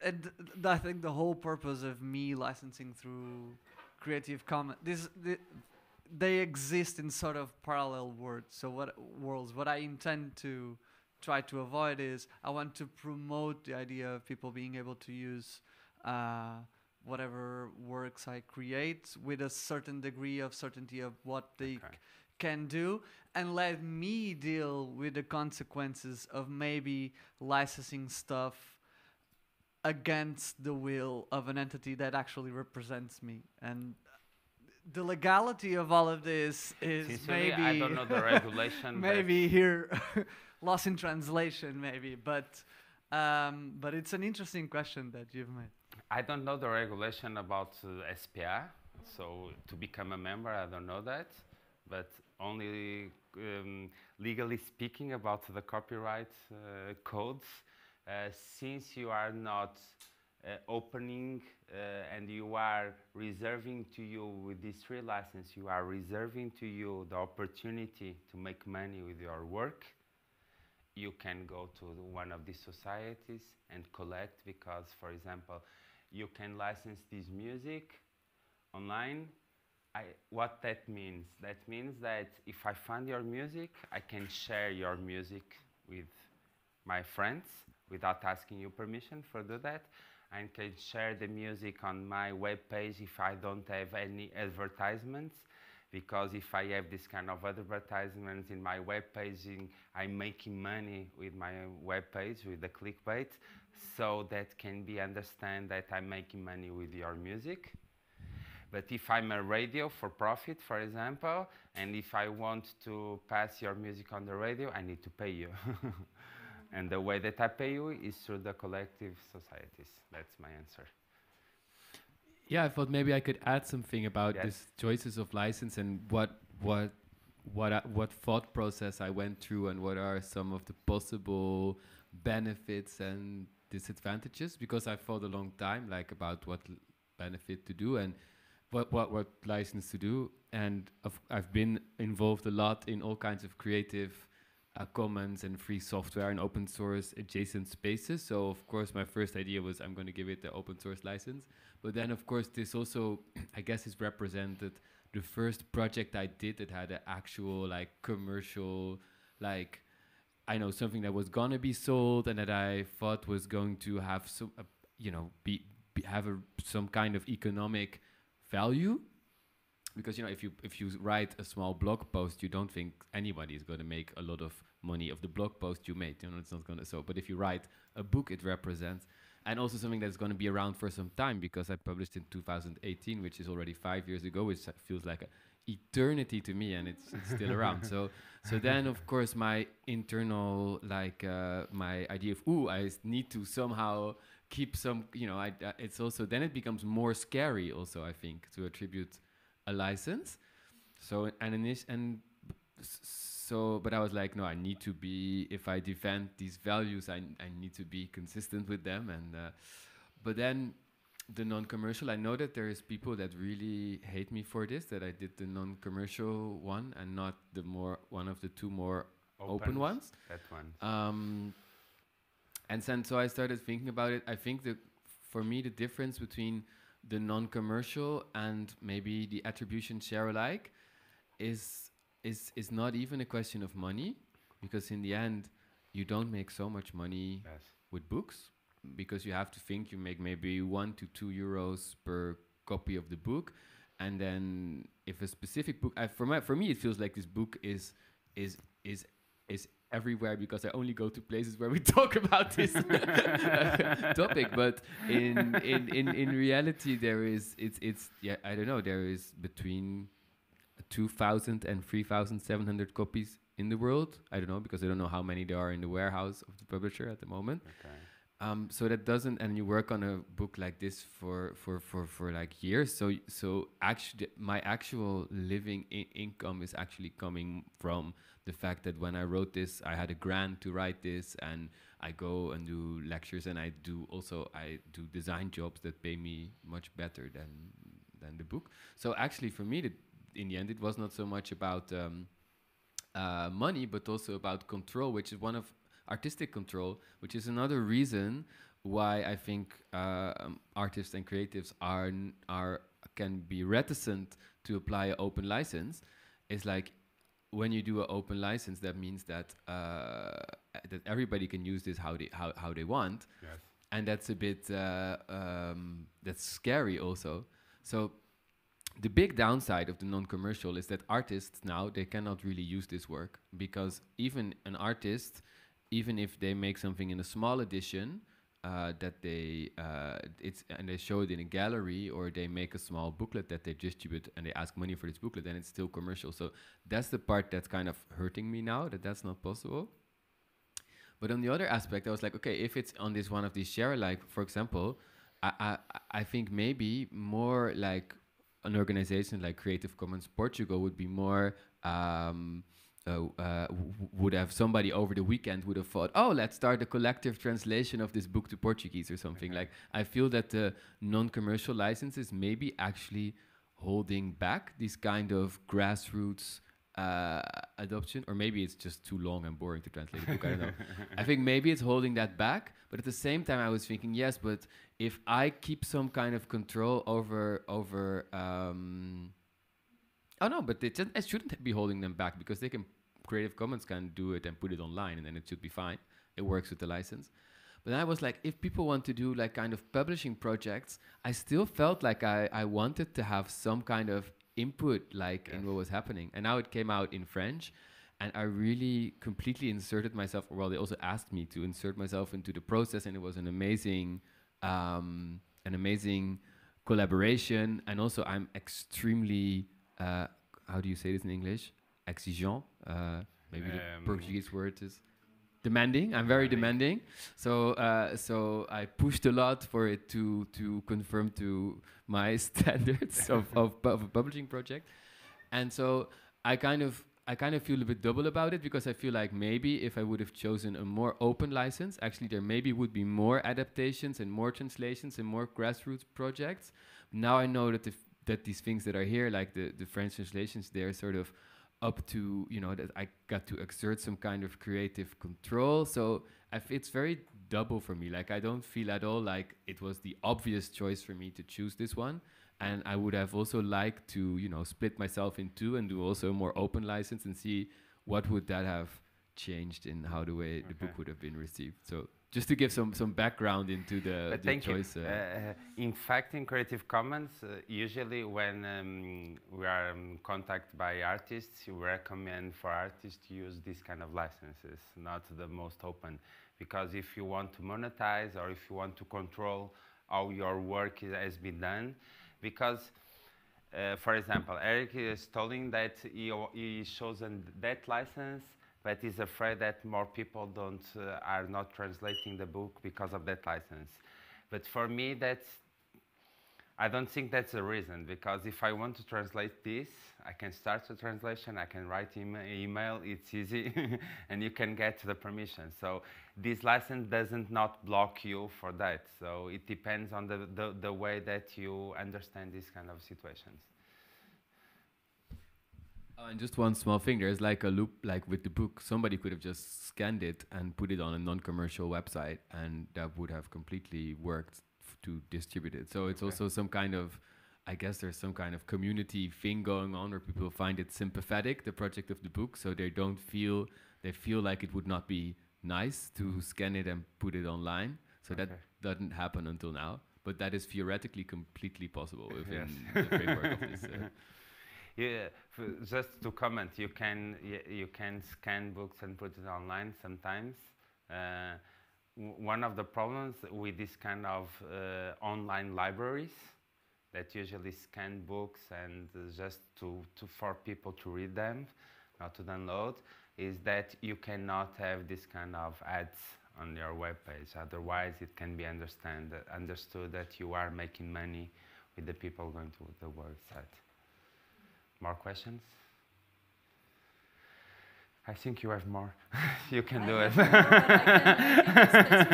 And I think the whole purpose of me licensing through Creative Commons, this, th- they exist in sort of parallel worlds. So what worlds? What I intend to try to avoid is I want to promote the idea of people being able to use uh, whatever works I create with a certain degree of certainty of what they Okay. can do and let me deal with the consequences of maybe licensing stuff against the will of an entity that actually represents me and the legality of all of this is Sincerely, maybe I don't know the regulation. maybe here lost in translation maybe but um, but it's an interesting question that you've made I don't know the regulation about uh, SPA. So to become a member, I don't know that. But only um, legally speaking about the copyright uh, codes, uh, since you are not opening uh, and you are reserving to you with this free license, you are reserving to you the opportunity to make money with your work. You can go to one of these societies and collect because, for example, you can license this music online I, what that means? That means that if I find your music, I can share your music with my friends without asking you permission for do that. I can share the music on my web page if I don't have any advertisements because if I have this kind of advertisements in my web page, I'm making money with my web page with the clickbait, so that can be understand that I'm making money with your music. But if I'm a radio for profit, for example, and if I want to pass your music on the radio, I need to pay you. and the way that I pay you is through the collective societies. That's my answer. Yeah, I thought maybe I could add something about Yes. this choices of license and what what what I, what thought process I went through and what are some of the possible benefits and disadvantages because I thought a long time like about what l- benefit to do and what what what license to do and of, I've been involved a lot in all kinds of creative uh, commons and free software and open source adjacent spaces so of course my first idea was I'm going to give it the open source license but then, of course, this also, I guess, is represented the first project I did that had an actual like commercial, like I know something that was gonna be sold and that I thought was going to have some, uh, you know, be, be have a, some kind of economic value. Because you know, if you if you write a small blog post, you don't think anybody is going to make a lot of money of the blog post you made. You know, it's not going to. So, but if you write a book, it represents and also something that's going to be around for some time because I published in 2018, which is already five years ago, which feels like an eternity to me, and it's, it's still around. So, so then of course my internal like uh, my idea of ooh, i need to somehow keep some, you know, I, uh, it's also then it becomes more scary also I think to attribute a license. So and init- and so but I was like no I need to be if I defend these values I I need to be consistent with them and uh, but then the non-commercial I know that there is people that really hate me for this that I did the non-commercial one and not the more one of the two more open, Opens, ones That one. um, and then so I started thinking about it. I think that for me the difference between the non-commercial and maybe the attribution share alike is is is not even a question of money because in the end you don't make so much money yes. with books because you have to think you make maybe one to two euros per copy of the book and then if a specific book I, for my for me it feels like this book is is is is everywhere because I only go to places where we talk about this topic. But in, in in in reality there is it's it's yeah I don't know there is between 2000 and 3700 copies in the world. I don't know because I don't know how many there are in the warehouse of the publisher at the moment. Okay. um, so that doesn't and you work on a book like this for for for, for like years. So so actually my actual living income is actually coming from the fact that when i wrote this i had a grant to write this and i go and do lectures and i do also i do design jobs that pay me much better than than the book so actually for me the, in the end it was not so much about um, uh, money, but also about control, which is one of artistic control, which is another reason why I think uh, um, artists and creatives are are can be reticent to apply an open license. Is like when you do an open license, that means that uh, that everybody can use this how they how, how they want, Yes. and that's a bit uh, um, that's scary also. So the big downside of the non-commercial is that artists now they cannot really use this work because even an artist even if they make something in a small edition uh, that they uh, it's and they show it in a gallery or they make a small booklet that they distribute and they ask money for this booklet then it's still commercial. So that's the part that's kind of hurting me now that that's not possible. But on the other aspect, I was like, okay, if it's on this one of these share like, for example, I, I I think maybe more like an organization like Creative Commons Portugal would be more um, uh, uh, would have somebody over the weekend would have thought, oh, let's start a collective translation of this book to Portuguese or something. Like I feel that the non-commercial licenses maybe actually holding back this kind of grassroots uh, adoption, or maybe it's just too long and boring to translate a book. I don't know. I think maybe it's holding that back, but at the same time, I was thinking, yes, but if I keep some kind of control over over um, Oh no, but it, it shouldn't be holding them back because they can Creative Commons can do it and put it online, and then it should be fine. It works with the license. But then I was like, if people want to do like kind of publishing projects, I still felt like I, I wanted to have some kind of input like in what was happening. And now it came out in French and I really completely inserted myself. Well, they also asked me to insert myself into the process, and it was an amazing, um, an amazing collaboration. And also, I'm extremely, uh, how do you say this in English? Exigeant. Uh, maybe the Um, Portuguese word is demanding. I'm very Demanding. So, uh, so I pushed a lot for it to to confirm to my standards of, of, of a publishing project. And so I kind of I kind of feel a bit double about it because I feel like maybe if I would have chosen a more open license, actually there maybe would be more adaptations and more translations and more grassroots projects. Now I know that the that these things that are here, like the the French translations, they're sort of up to you know that I got to exert some kind of creative control. So I f- it's very double for me. Like I don't feel at all like it was the obvious choice for me to choose this one. And I would have also liked to you know split myself in two and do also a more open license and see what would that have changed in how the way the book would have been received. So just to give some some background into the, But the thank choice. you. uh, Uh, in fact, in Creative Commons, uh, usually when um, we are um, contacted by artists, we recommend for artists to use these kind of licenses, not the most open. Because if you want to monetize or if you want to control how your work is, has been done, because uh, for example, Eric is telling that he, he chosen that license, but he's afraid that more people don't uh, are not translating the book because of that license. But for me, that's I don't think that's a reason because if I want to translate this, I can start the translation, I can write ema- email, it's easy, and you can get the permission. So this license doesn't not block you for that. So it depends on the, the, the way that you understand these kind of situations. Oh, and just one small thing, there's like a loop, like with the book, somebody could have just scanned it and put it on a non-commercial website, and that would have completely worked f- to distribute it. So it's Okay. also some kind of, I guess there's some kind of community thing going on where people find it sympathetic, the project of the book, so they don't feel, they feel like it would not be nice to scan it and put it online. So that doesn't happen until now, but that is theoretically completely possible within Yes. the framework of this. Uh, Yeah, just to comment, you can you can scan books and put it online sometimes. Uh, one of the problems with this kind of uh, online libraries that usually scan books and uh, just to, to for people to read them, not to download, is that you cannot have this kind of ads on your web page. Otherwise, it can be understand understood that you are making money with the people going to the website. More questions? I think you have more. you can I do it. have more, but I can, give you space.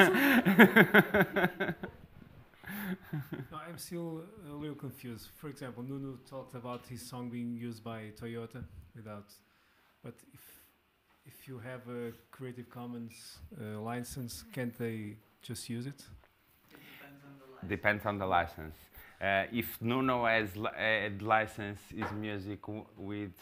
No, I'm still a little confused. For example, Nuno talked about his song being used by Toyota without, but if if you have a Creative Commons uh, license, can't they just use it? Depends on the license. Uh, if Nuno has had license his music with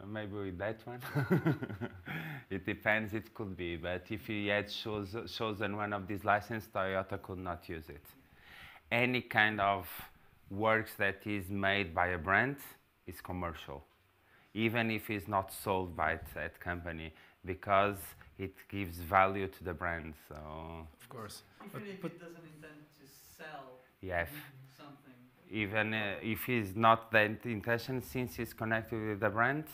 uh, maybe with that one, it depends. It could be, but if he had chose, chosen one of these licenses, Toyota could not use it. Any kind of works that is made by a brand is commercial, even if it's not sold by that company, because it gives value to the brand. So Of course. Even But- if but- it doesn't intend to sell yes. something. even uh, if it's not the intention, since it's connected with the brand,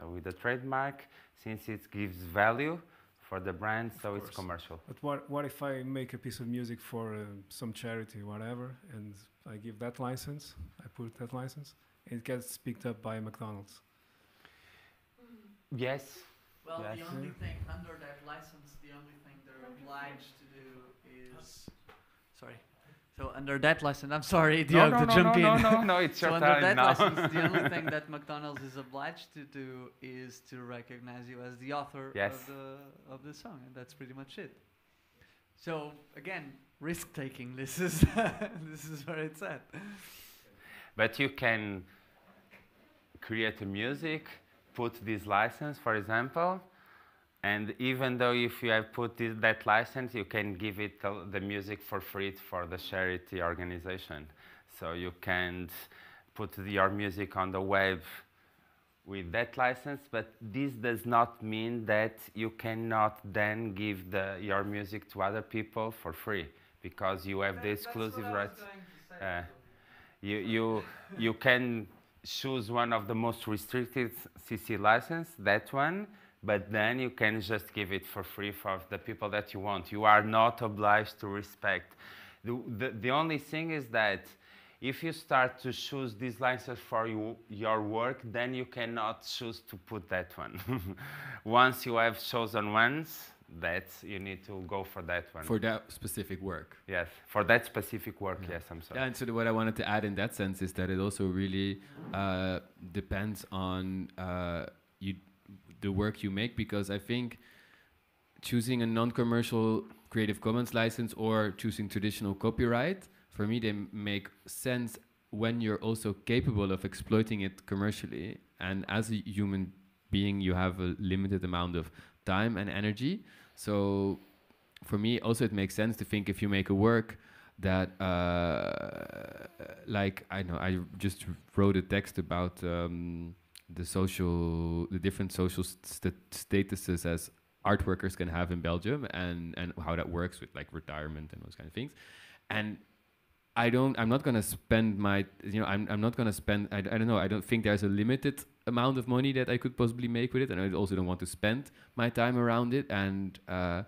uh, with the trademark, since it gives value for the brand, so it's commercial. But what what if I make a piece of music for uh, some charity, whatever, and I give that license, I put that license, and it gets picked up by McDonald's. Yes, Well, Yes. the only Yeah. thing under that license, the only thing they're obliged to do is. Sorry. So under that license, I'm sorry, no, Diogo, no, to no, jump no, in. no, no, no, it's so your under time that now. license, the only thing that McDonald's is obliged to do is to recognize you as the author Yes. of the of the song, and that's pretty much it. So again, risk taking. This is this is where it's at. But you can create a music, put this license, for example, and even though if you have put this, that license, you can give it the music for free for the charity organization. So you can put your music on the web with that license, but this does not mean that you cannot then give the, your music to other people for free because you have the exclusive rights. Uh, you, you, you can choose one of the most restricted CC license, that one, but then you can just give it for free for the people that you want. You are not obliged to respect. The, the, the only thing is that if you start to choose these licenses for you, your work, then you cannot choose to put that one. Once you have chosen ones, that you need to go for that one. For that specific work. yes, for that specific work, Yeah. yes, I'm sorry. Yeah, and so the- what I wanted to add in that sense is that it also really uh, depends on uh, you, the work you make, because I think choosing a non-commercial Creative Commons license or choosing traditional copyright, for me, they make sense when you're also capable of exploiting it commercially. And as a human being, you have a limited amount of time and energy. So for me, also, it makes sense to think if you make a work that uh, like I know I just wrote a text about um, the social the different social st- statuses as art workers can have in Belgium and and how that works with like retirement and those kind of things. And I don't I'm not gonna spend my you know I'm, I'm not gonna spend I, I don't know I don't think there's a limited amount of money that I could possibly make with it and I also don't want to spend my time around it and uh,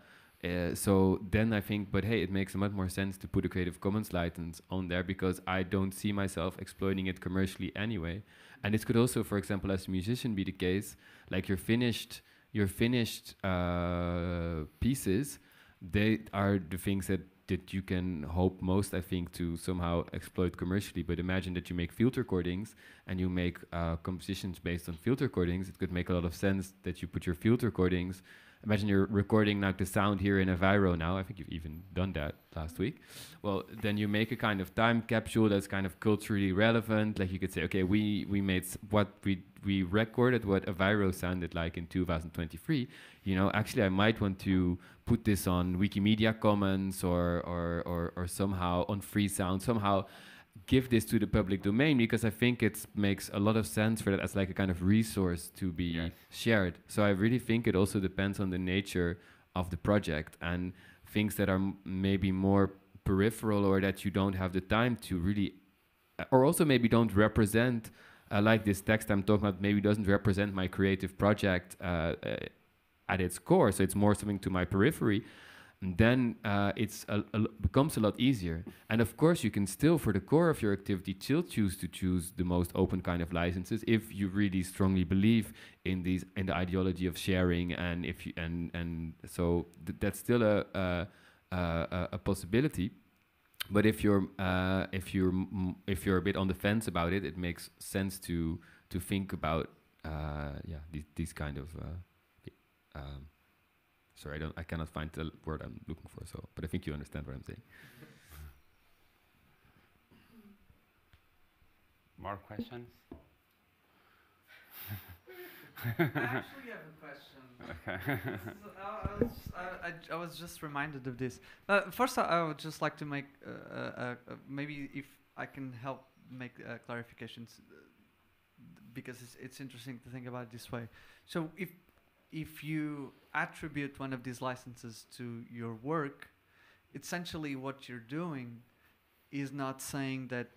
uh, so then I think, but hey, it makes a much more sense to put a Creative Commons license on there because I don't see myself exploiting it commercially anyway. And this could also, for example, as a musician, be the case. Like your finished, your finished uh, pieces, they are the things that that you can hope most, I think, to somehow exploit commercially. But imagine that you make field recordings and you make uh, compositions based on field recordings. It could make a lot of sense that you put your field recordings imagine you're recording like the sound here in Aveiro now. I think you've even done that last week. Well, then you make a kind of time capsule that's kind of culturally relevant. Like you could say, okay, we we made what we we recorded what Aveiro sounded like in 2023. You know, actually, I might want to put this on Wikimedia Commons or or or, or somehow on Freesound somehow give this to the public domain because I think it makes a lot of sense for that as like a kind of resource to be Yes. shared. So I really think it also depends on the nature of the project and things that are m- maybe more peripheral or that you don't have the time to really, uh, or also maybe don't represent. Uh, like this text I'm talking about, maybe doesn't represent my creative project uh, uh, at its core. So it's more something to my periphery then uh, it's a, a becomes a lot easier. And of course, you can still, for the core of your activity, still choose to choose the most open kind of licenses if you really strongly believe in these in the ideology of sharing, and if you and and so th- that's still a a, a a- a possibility. But if you're uh, if you're m- if you're a bit on the fence about it, it makes sense to to think about uh, yeah these these kind of uh, um, sorry I don't I cannot find the word I'm looking for so but I think you understand what I'm saying. More questions? I actually have a question. I, was, I, I, I was just reminded of this. Uh, first, I, I would just like to make uh, uh, uh, uh, maybe if I can help make uh, clarifications uh, because it's, it's interesting to think about it this way. So if if you attribute one of these licenses to your work, essentially what you're doing is not saying that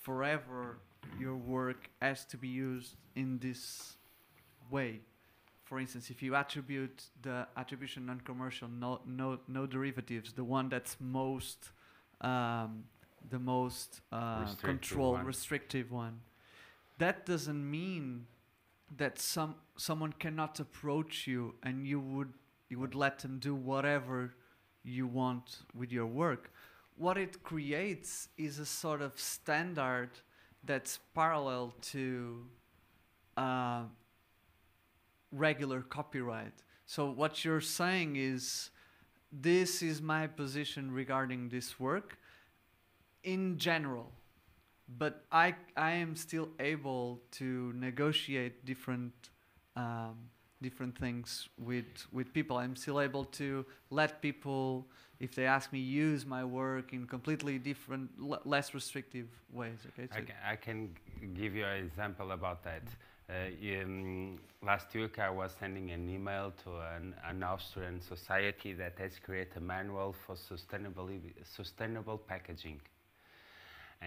forever your work has to be used in this way. For instance, if you attribute the attribution non-commercial, no, no, no derivatives, the one that's most, um, the most uh, Restrictive control one. restrictive one, that doesn't mean that some someone cannot approach you and you would you would let them do whatever you want with your work. What it creates is a sort of standard that's parallel to uh, regular copyright. So what you're saying is, this is my position regarding this work in general, but I I am still able to negotiate different um, different things with with people. I'm still able to let people, if they ask me, use my work in completely different, l- less restrictive ways. Okay. I So can, I can give you an example about that. Uh, um, last week, I was sending an email to an, an Austrian society that has created a manual for sustainable, sustainable packaging.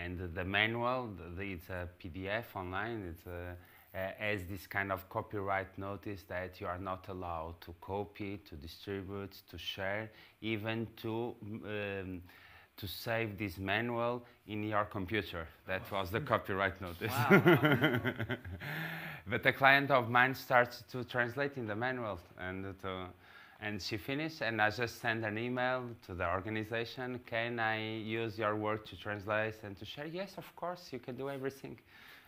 And the manual, the, it's a PDF online, it's a, uh, has this kind of copyright notice that you are not allowed to copy, to distribute, to share, even to um, to save this manual in your computer. That was the copyright notice. but a client of mine starts to translate in the manual and to, and she finished and I just sent an email to the organization, can I use your work to translate and to share? Yes, of course, you can do everything.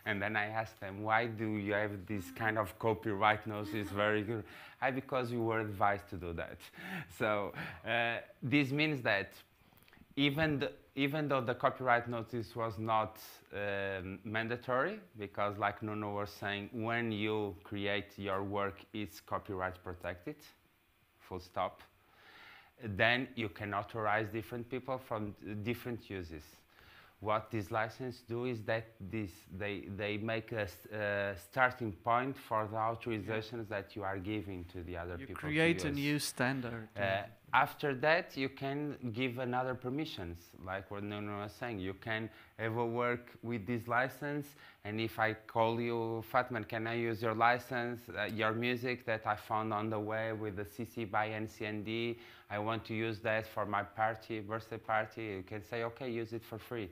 And then I asked them, why do you have this kind of copyright notice? Very good. I, because you were advised to do that. So uh, this means that even, even though the copyright notice was not um, mandatory, because like Nuno was saying, when you create your work, it's copyright protected, full stop, then you can authorize different people from different uses. What these licenses do is that this, they, they make a, starting point for the authorizations that you are giving to the other you people. to create a new standard. Uh, after that, you can give another permissions, like what Nuno was saying. You can ever work with this license, and if I call you, Fátima, can I use your license, uh, your music that I found on the web with the CC by NCND? I want to use that for my party, birthday party. You can say, okay, use it for free.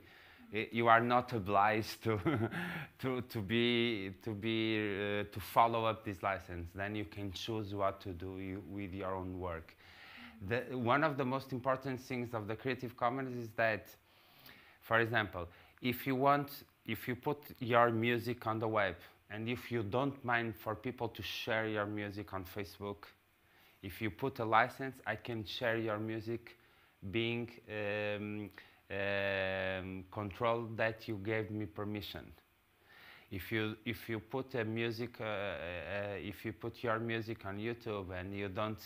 I- You are not obliged to, to, to be, to, be uh, to follow up this license. Then you can choose what to do you, with your own work the, one of the most important things of the Creative Commons is that, for example, if you want, if you put your music on the web, and if you don't mind for people to share your music on Facebook, if you put a license, I can share your music being um, um, controlled that you gave me permission. If you if you put a music uh, uh, if you put your music on YouTube and you don't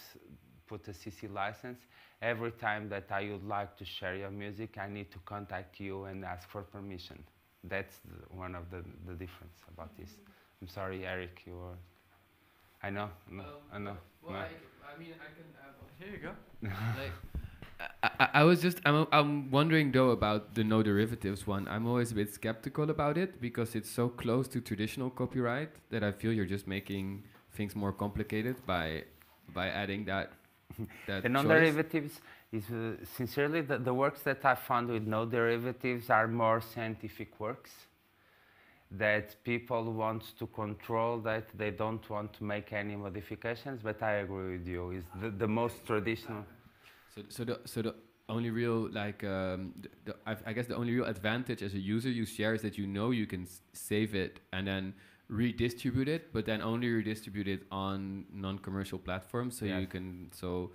put a CC license, every time that I would like to share your music, I need to contact you and ask for permission. That's the, one of the, the difference about this. I'm sorry, Eric, you were. I know, no, um, I know. Well, no. I, I mean, I can. Here you go. like, I, I, I was just I'm, I'm wondering though about the no derivatives one. I'm always a bit skeptical about it because it's so close to traditional copyright that I feel you're just making things more complicated by by adding that that The non-derivatives is uh, sincerely the, the works that I found with no derivatives are more scientific works that people want to control that they don't want to make any modifications but I agree with you. Is the, the most traditional. So, so the so the only real like um, the, the, I, I guess the only real advantage as a user you share is that you know you can save it and then redistribute it, but then only redistribute it on non-commercial platforms. So you can so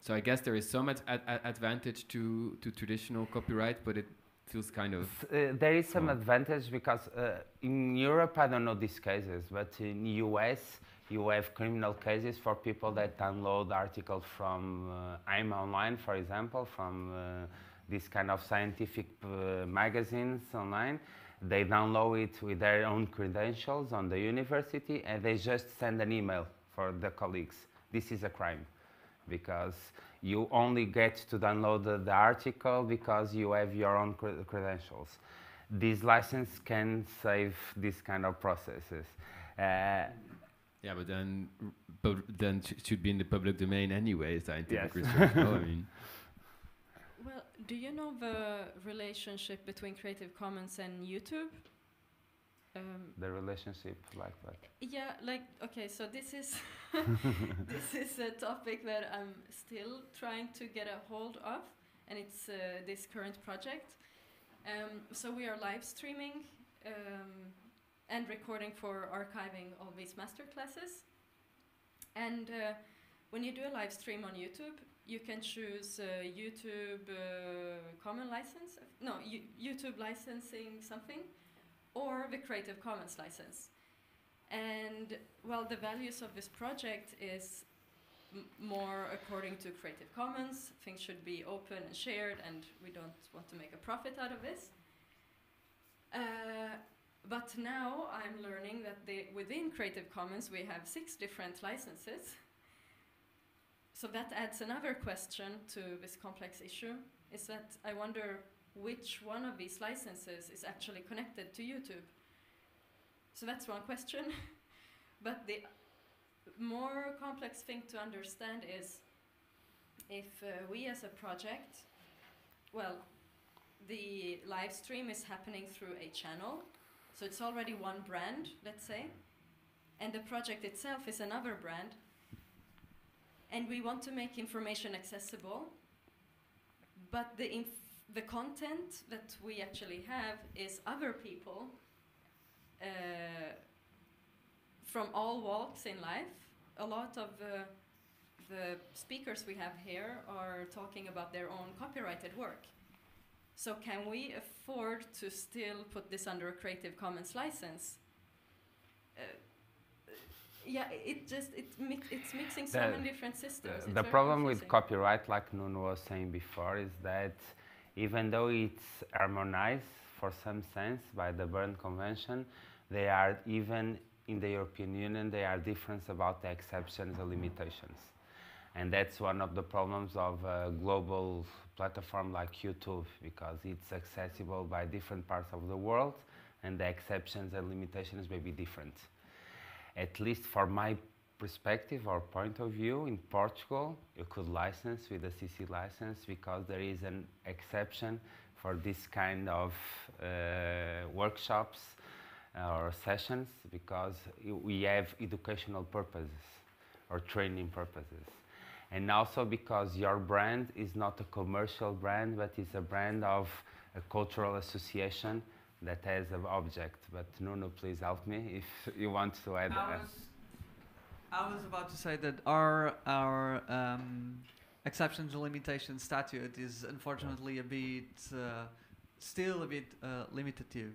so I guess there is some ad- ad- ad- advantage to to traditional copyright, but it feels kind of Uh, there is some Well- advantage because uh, in Europe, I don't know these cases, but in US, you have criminal cases for people that download articles from uh, I'm Online, for example, from uh, this kind of scientific uh, magazines online. They download it with their own credentials on the university, and they just send an email for the colleagues. This is a crime because you only get to download the, the article because you have your own cre- credentials. This license can save this kind of processes. Uh, yeah, but then but then sh- should be in the public domain anyway. Scientific Yes. research. no, I mean. Do you know the relationship between Creative Commons and YouTube? Um, the relationship like that. yeah, like okay, so this is this is a topic that I'm still trying to get a hold of, and it's uh, this current project. Um, so we are live streaming um, and recording for archiving all these master classes. And uh, when you do a live stream on YouTube, you can choose uh, YouTube uh, Common license, no, U- YouTube licensing something, or the Creative Commons license. And well, the values of this project is more according to Creative Commons. Things should be open and shared, and we don't want to make a profit out of this. Uh, but now I'm learning that within Creative Commons we have six different licenses. So that adds another question to this complex issue. Is that I wonder which one of these licenses is actually connected to YouTube. So that's one question. but the more complex thing to understand is if uh, we as a project, well, the live stream is happening through a channel, so it's already one brand, let's say, and the project itself is another brand, and we want to make information accessible, but the the content that we actually have is other people uh, from all walks in life. A lot of the speakers we have here are talking about their own copyrighted work. So can we afford to still put this under a Creative Commons license? Uh, yeah, it just it mix, it's mixing so The- many different systems. The, the problem with copyright, like Nuno was saying before, is that even though it's harmonized for some sense by the Berne Convention, they are even in the European Union, they are different about the exceptions and limitations. And that's one of the problems of a global platform like YouTube, because it's accessible by different parts of the world, and the exceptions and limitations may be different at least for my perspective or point of view, in Portugal, you could license with a CC license because there is an exception for this kind of uh, workshops uh, or sessions because we have educational purposes or training purposes. And also because your brand is not a commercial brand, but it's a brand of a cultural association that has an object. But Nuno, please help me if you want to add. I was, I was about to say that our our um, exceptions and limitations statute is unfortunately a bit uh, still a bit uh, limitative.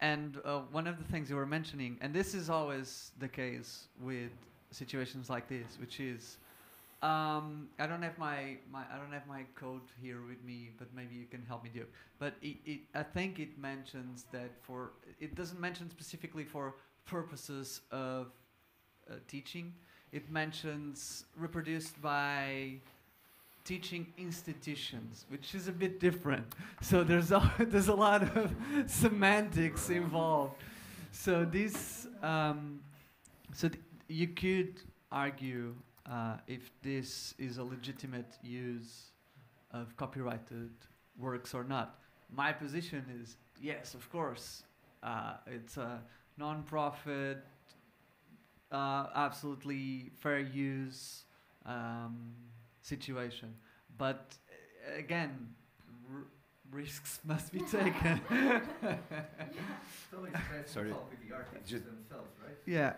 And uh, one of the things you were mentioning, and this is always the case with situations like this, which is um, I don't have my, my I don't have my code here with me, but maybe you can help me do. But it, it I think it mentions that for it doesn't mention specifically for purposes of uh, teaching. It mentions reproduced by teaching institutions, which is a bit different. So there's a, there's a lot of semantics involved. So this um, so th- you could argue uh, if this is a legitimate use of copyrighted works or not. My position is yes, of course. Uh, it's a non-profit, uh, absolutely fair use um, situation. But uh, again, r- risks must be taken. Sorry. with the artists Ju- themselves, right? yeah.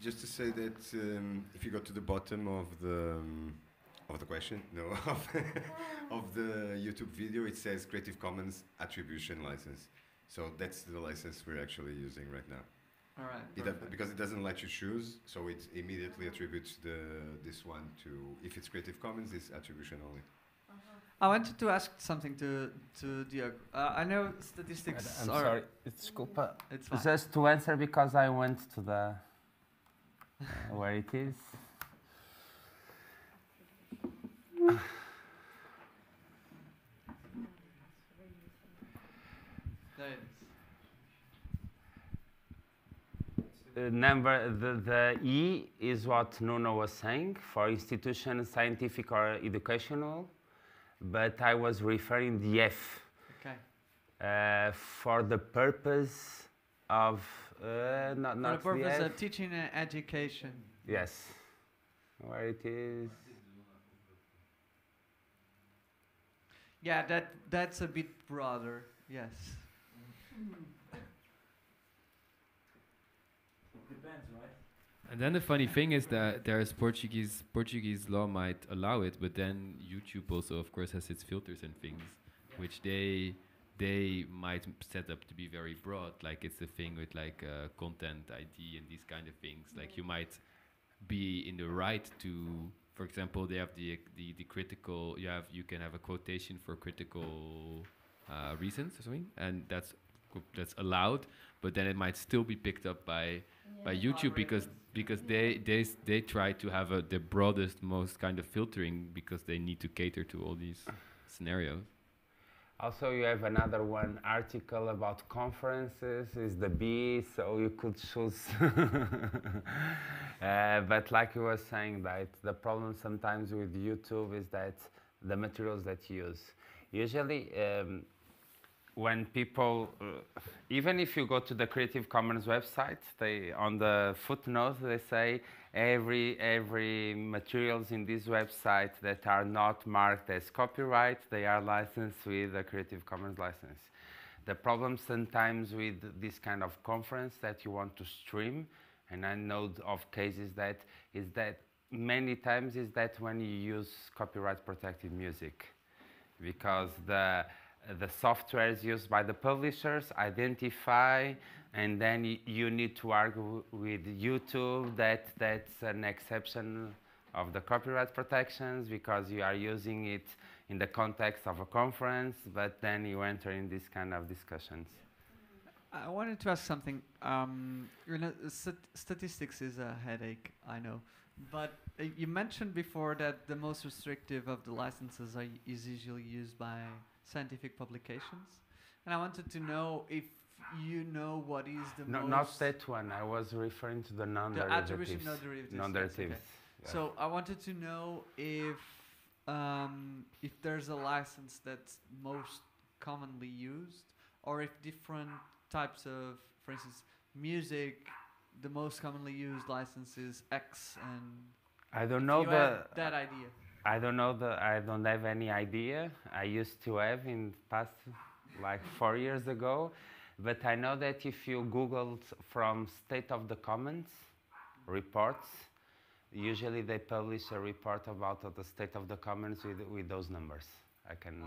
Just to say that um, if you go to the bottom of the um, of the question, no, of, of the YouTube video, it says Creative Commons Attribution License. So that's the license we're actually using right now. All right. It because it doesn't let you choose, so it immediately attributes the this one to if it's Creative Commons, it's attribution only. I wanted to ask something to to Diogo. Uh, I know statistics I'm are. sorry, it's culpa. It's fine. Just to answer because I went to the where it is. There it is. Uh, number the, the E is what Nuno was saying for institution, scientific or educational, but I was referring the F Okay. uh, for the purpose of uh, not For the purpose the of teaching and education. yes, where it is. Yeah, that that's a bit broader. Yes. Depends, right? And then the funny thing is that there's Portuguese Portuguese law might allow it, but then YouTube also, of course, has its filters and things, which they they might set up to be very broad. Like it's the thing with like uh, content ID and these kind of things. Like you might be in the right to, for example, they have the the, the critical. You have you can have a quotation for critical uh, reasons or something, and that's that's allowed. But then it might still be picked up by by YouTube because because they they s- they try to have a, the broadest most kind of filtering because they need to cater to all these scenarios. Also, you have another one article about conferences, is the B, so you could choose. uh, but like you were saying, that the problem sometimes with YouTube is that the materials that you use. Usually, um, when people, uh, even if you go to the Creative Commons website, they on the footnote they say every every materials in this website that are not marked as copyright, they are licensed with a Creative Commons license. The problem sometimes with this kind of conference that you want to stream, and I know of cases that is that many times is that when you use copyright protected music because the the softwares used by the publishers identify and then you need to argue with YouTube that that's an exception of the copyright protections because you are using it in the context of a conference but then you enter in this kind of discussions I wanted to ask something. Um, you know, stat- statistics is a headache, I know. But uh, you mentioned before that the most restrictive of the licenses are, is usually used by scientific publications. And I wanted to know if you know what is the no, most... not that one i was referring to the The non-derivatives attribution non-derivatives. non-derivatives okay. yeah. So I wanted to know if um, if there's a license that's most commonly used, or if different types of, for instance, music, the most commonly used license is X, and i don't know the that idea. I don't know the I don't have any idea. I used to have in past like four years ago, but I know that if you googled from State of the Commons reports, usually they publish a report about the state of the commons with, with those numbers. I can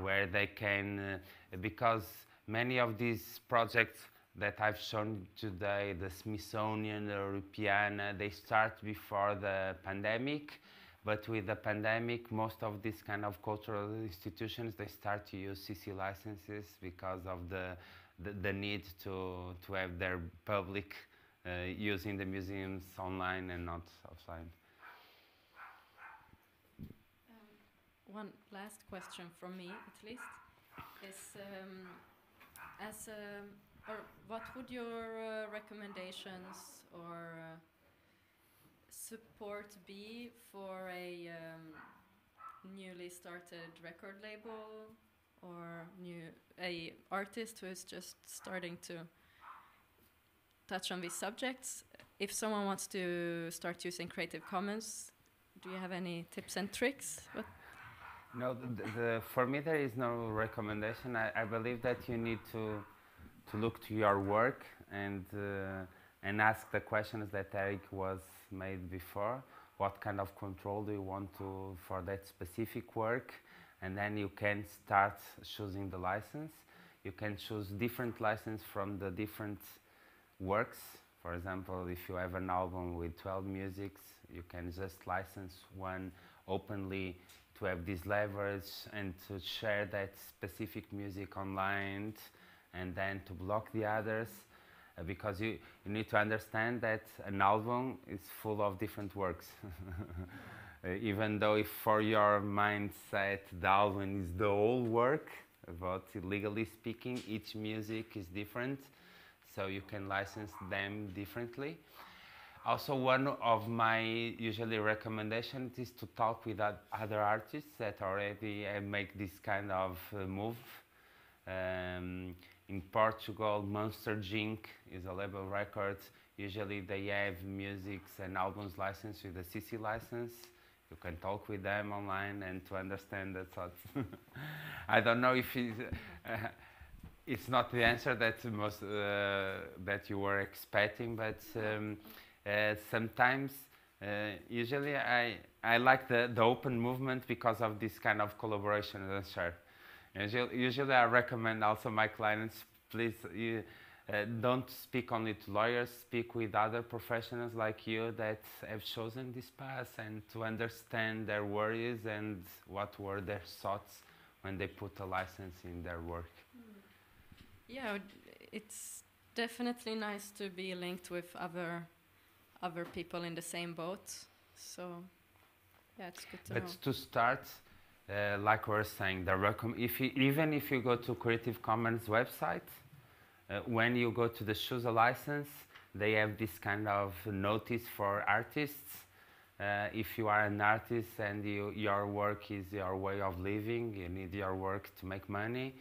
where they can uh, because many of these projects that I've shown today, the Smithsonian, the Europeana, they start before the pandemic. But with the pandemic, most of these kind of cultural institutions, they start to use CC licenses because of the, the, the need to, to have their public uh, using the museums online and not offline. One last question from me, at least, is um, as um, or what would your uh, recommendations or uh, support be for a um, newly started record label or new a artist who is just starting to touch on these subjects? If someone wants to start using Creative Commons, do you have any tips and tricks? What No, the, the, for me there is no recommendation. I, I believe that you need to to look to your work and uh, and ask the questions that Eric was made before. What kind of control do you want to for that specific work? And then you can start choosing the license. You can choose different license from the different works. For example, if you have an album with 12 musics, you can just license one openly to have this leverage and to share that specific music online and then to block the others uh, because you, you need to understand that an album is full of different works. uh, even though if for your mindset the album is the whole work, but legally speaking each music is different so you can license them differently. Also, one of my usually recommendations is to talk with other artists that already uh, make this kind of uh, move. Um, in Portugal, Monster Jinx is a label record. Usually, they have musics and albums licensed with a CC license. You can talk with them online and to understand that. I don't know if it's, uh, it's not the answer that most uh, that you were expecting, but um, uh, sometimes, uh, usually, I I like the, the open movement because of this kind of collaboration and share. Usually, usually, I recommend also my clients, please. You, uh, don't speak only to lawyers, speak with other professionals like you that have chosen this path and to understand their worries and what were their thoughts when they put a license in their work. Yeah, it's definitely nice to be linked with other other people in the same boat. So yeah, it's good to but know. to start, uh, like we were saying, the recomm- if you, even if you go to Creative Commons website, uh, when you go to the a license, they have this kind of notice for artists. Uh, if you are an artist and you, your work is your way of living, you need your work to make money,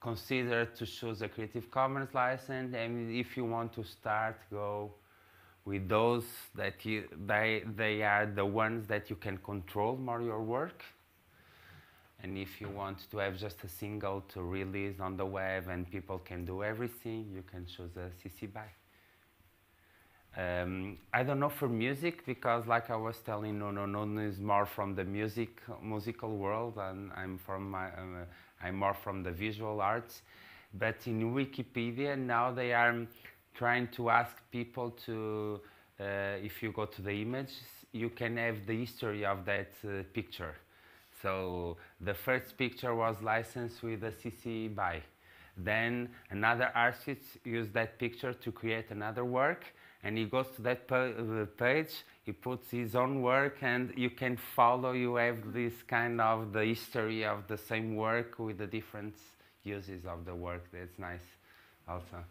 consider to choose a Creative Commons license. And if you want to start, go with those that you, they, they are the ones that you can control more your work. And if you want to have just a single to release on the web and people can do everything, you can choose a CC BY. Um, I don't know for music because, like I was telling Nuno, Nuno is more from the music musical world, and I'm from my, uh, I'm more from the visual arts. But in Wikipedia now they are trying to ask people to, uh, if you go to the image, you can have the history of that uh, picture. So the first picture was licensed with a CC BY. Then another artist used that picture to create another work, and he goes to that uh, page, he puts his own work, and you can follow, you have this kind of the history of the same work with the different uses of the work. That's nice also.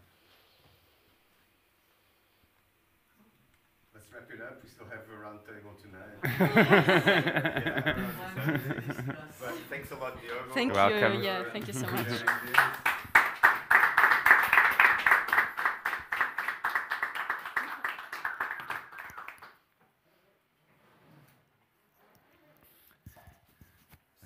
Wrap it up. We still have a round table tonight. yeah, around the seven days. but thanks a lot, Diogo. Thank You're welcome. Yeah, thank you so much.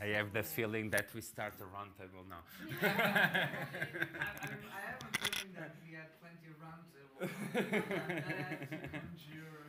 I have the feeling that we start a round table now. I, I, I have a feeling that we had plenty of round tables. that, that had to conjure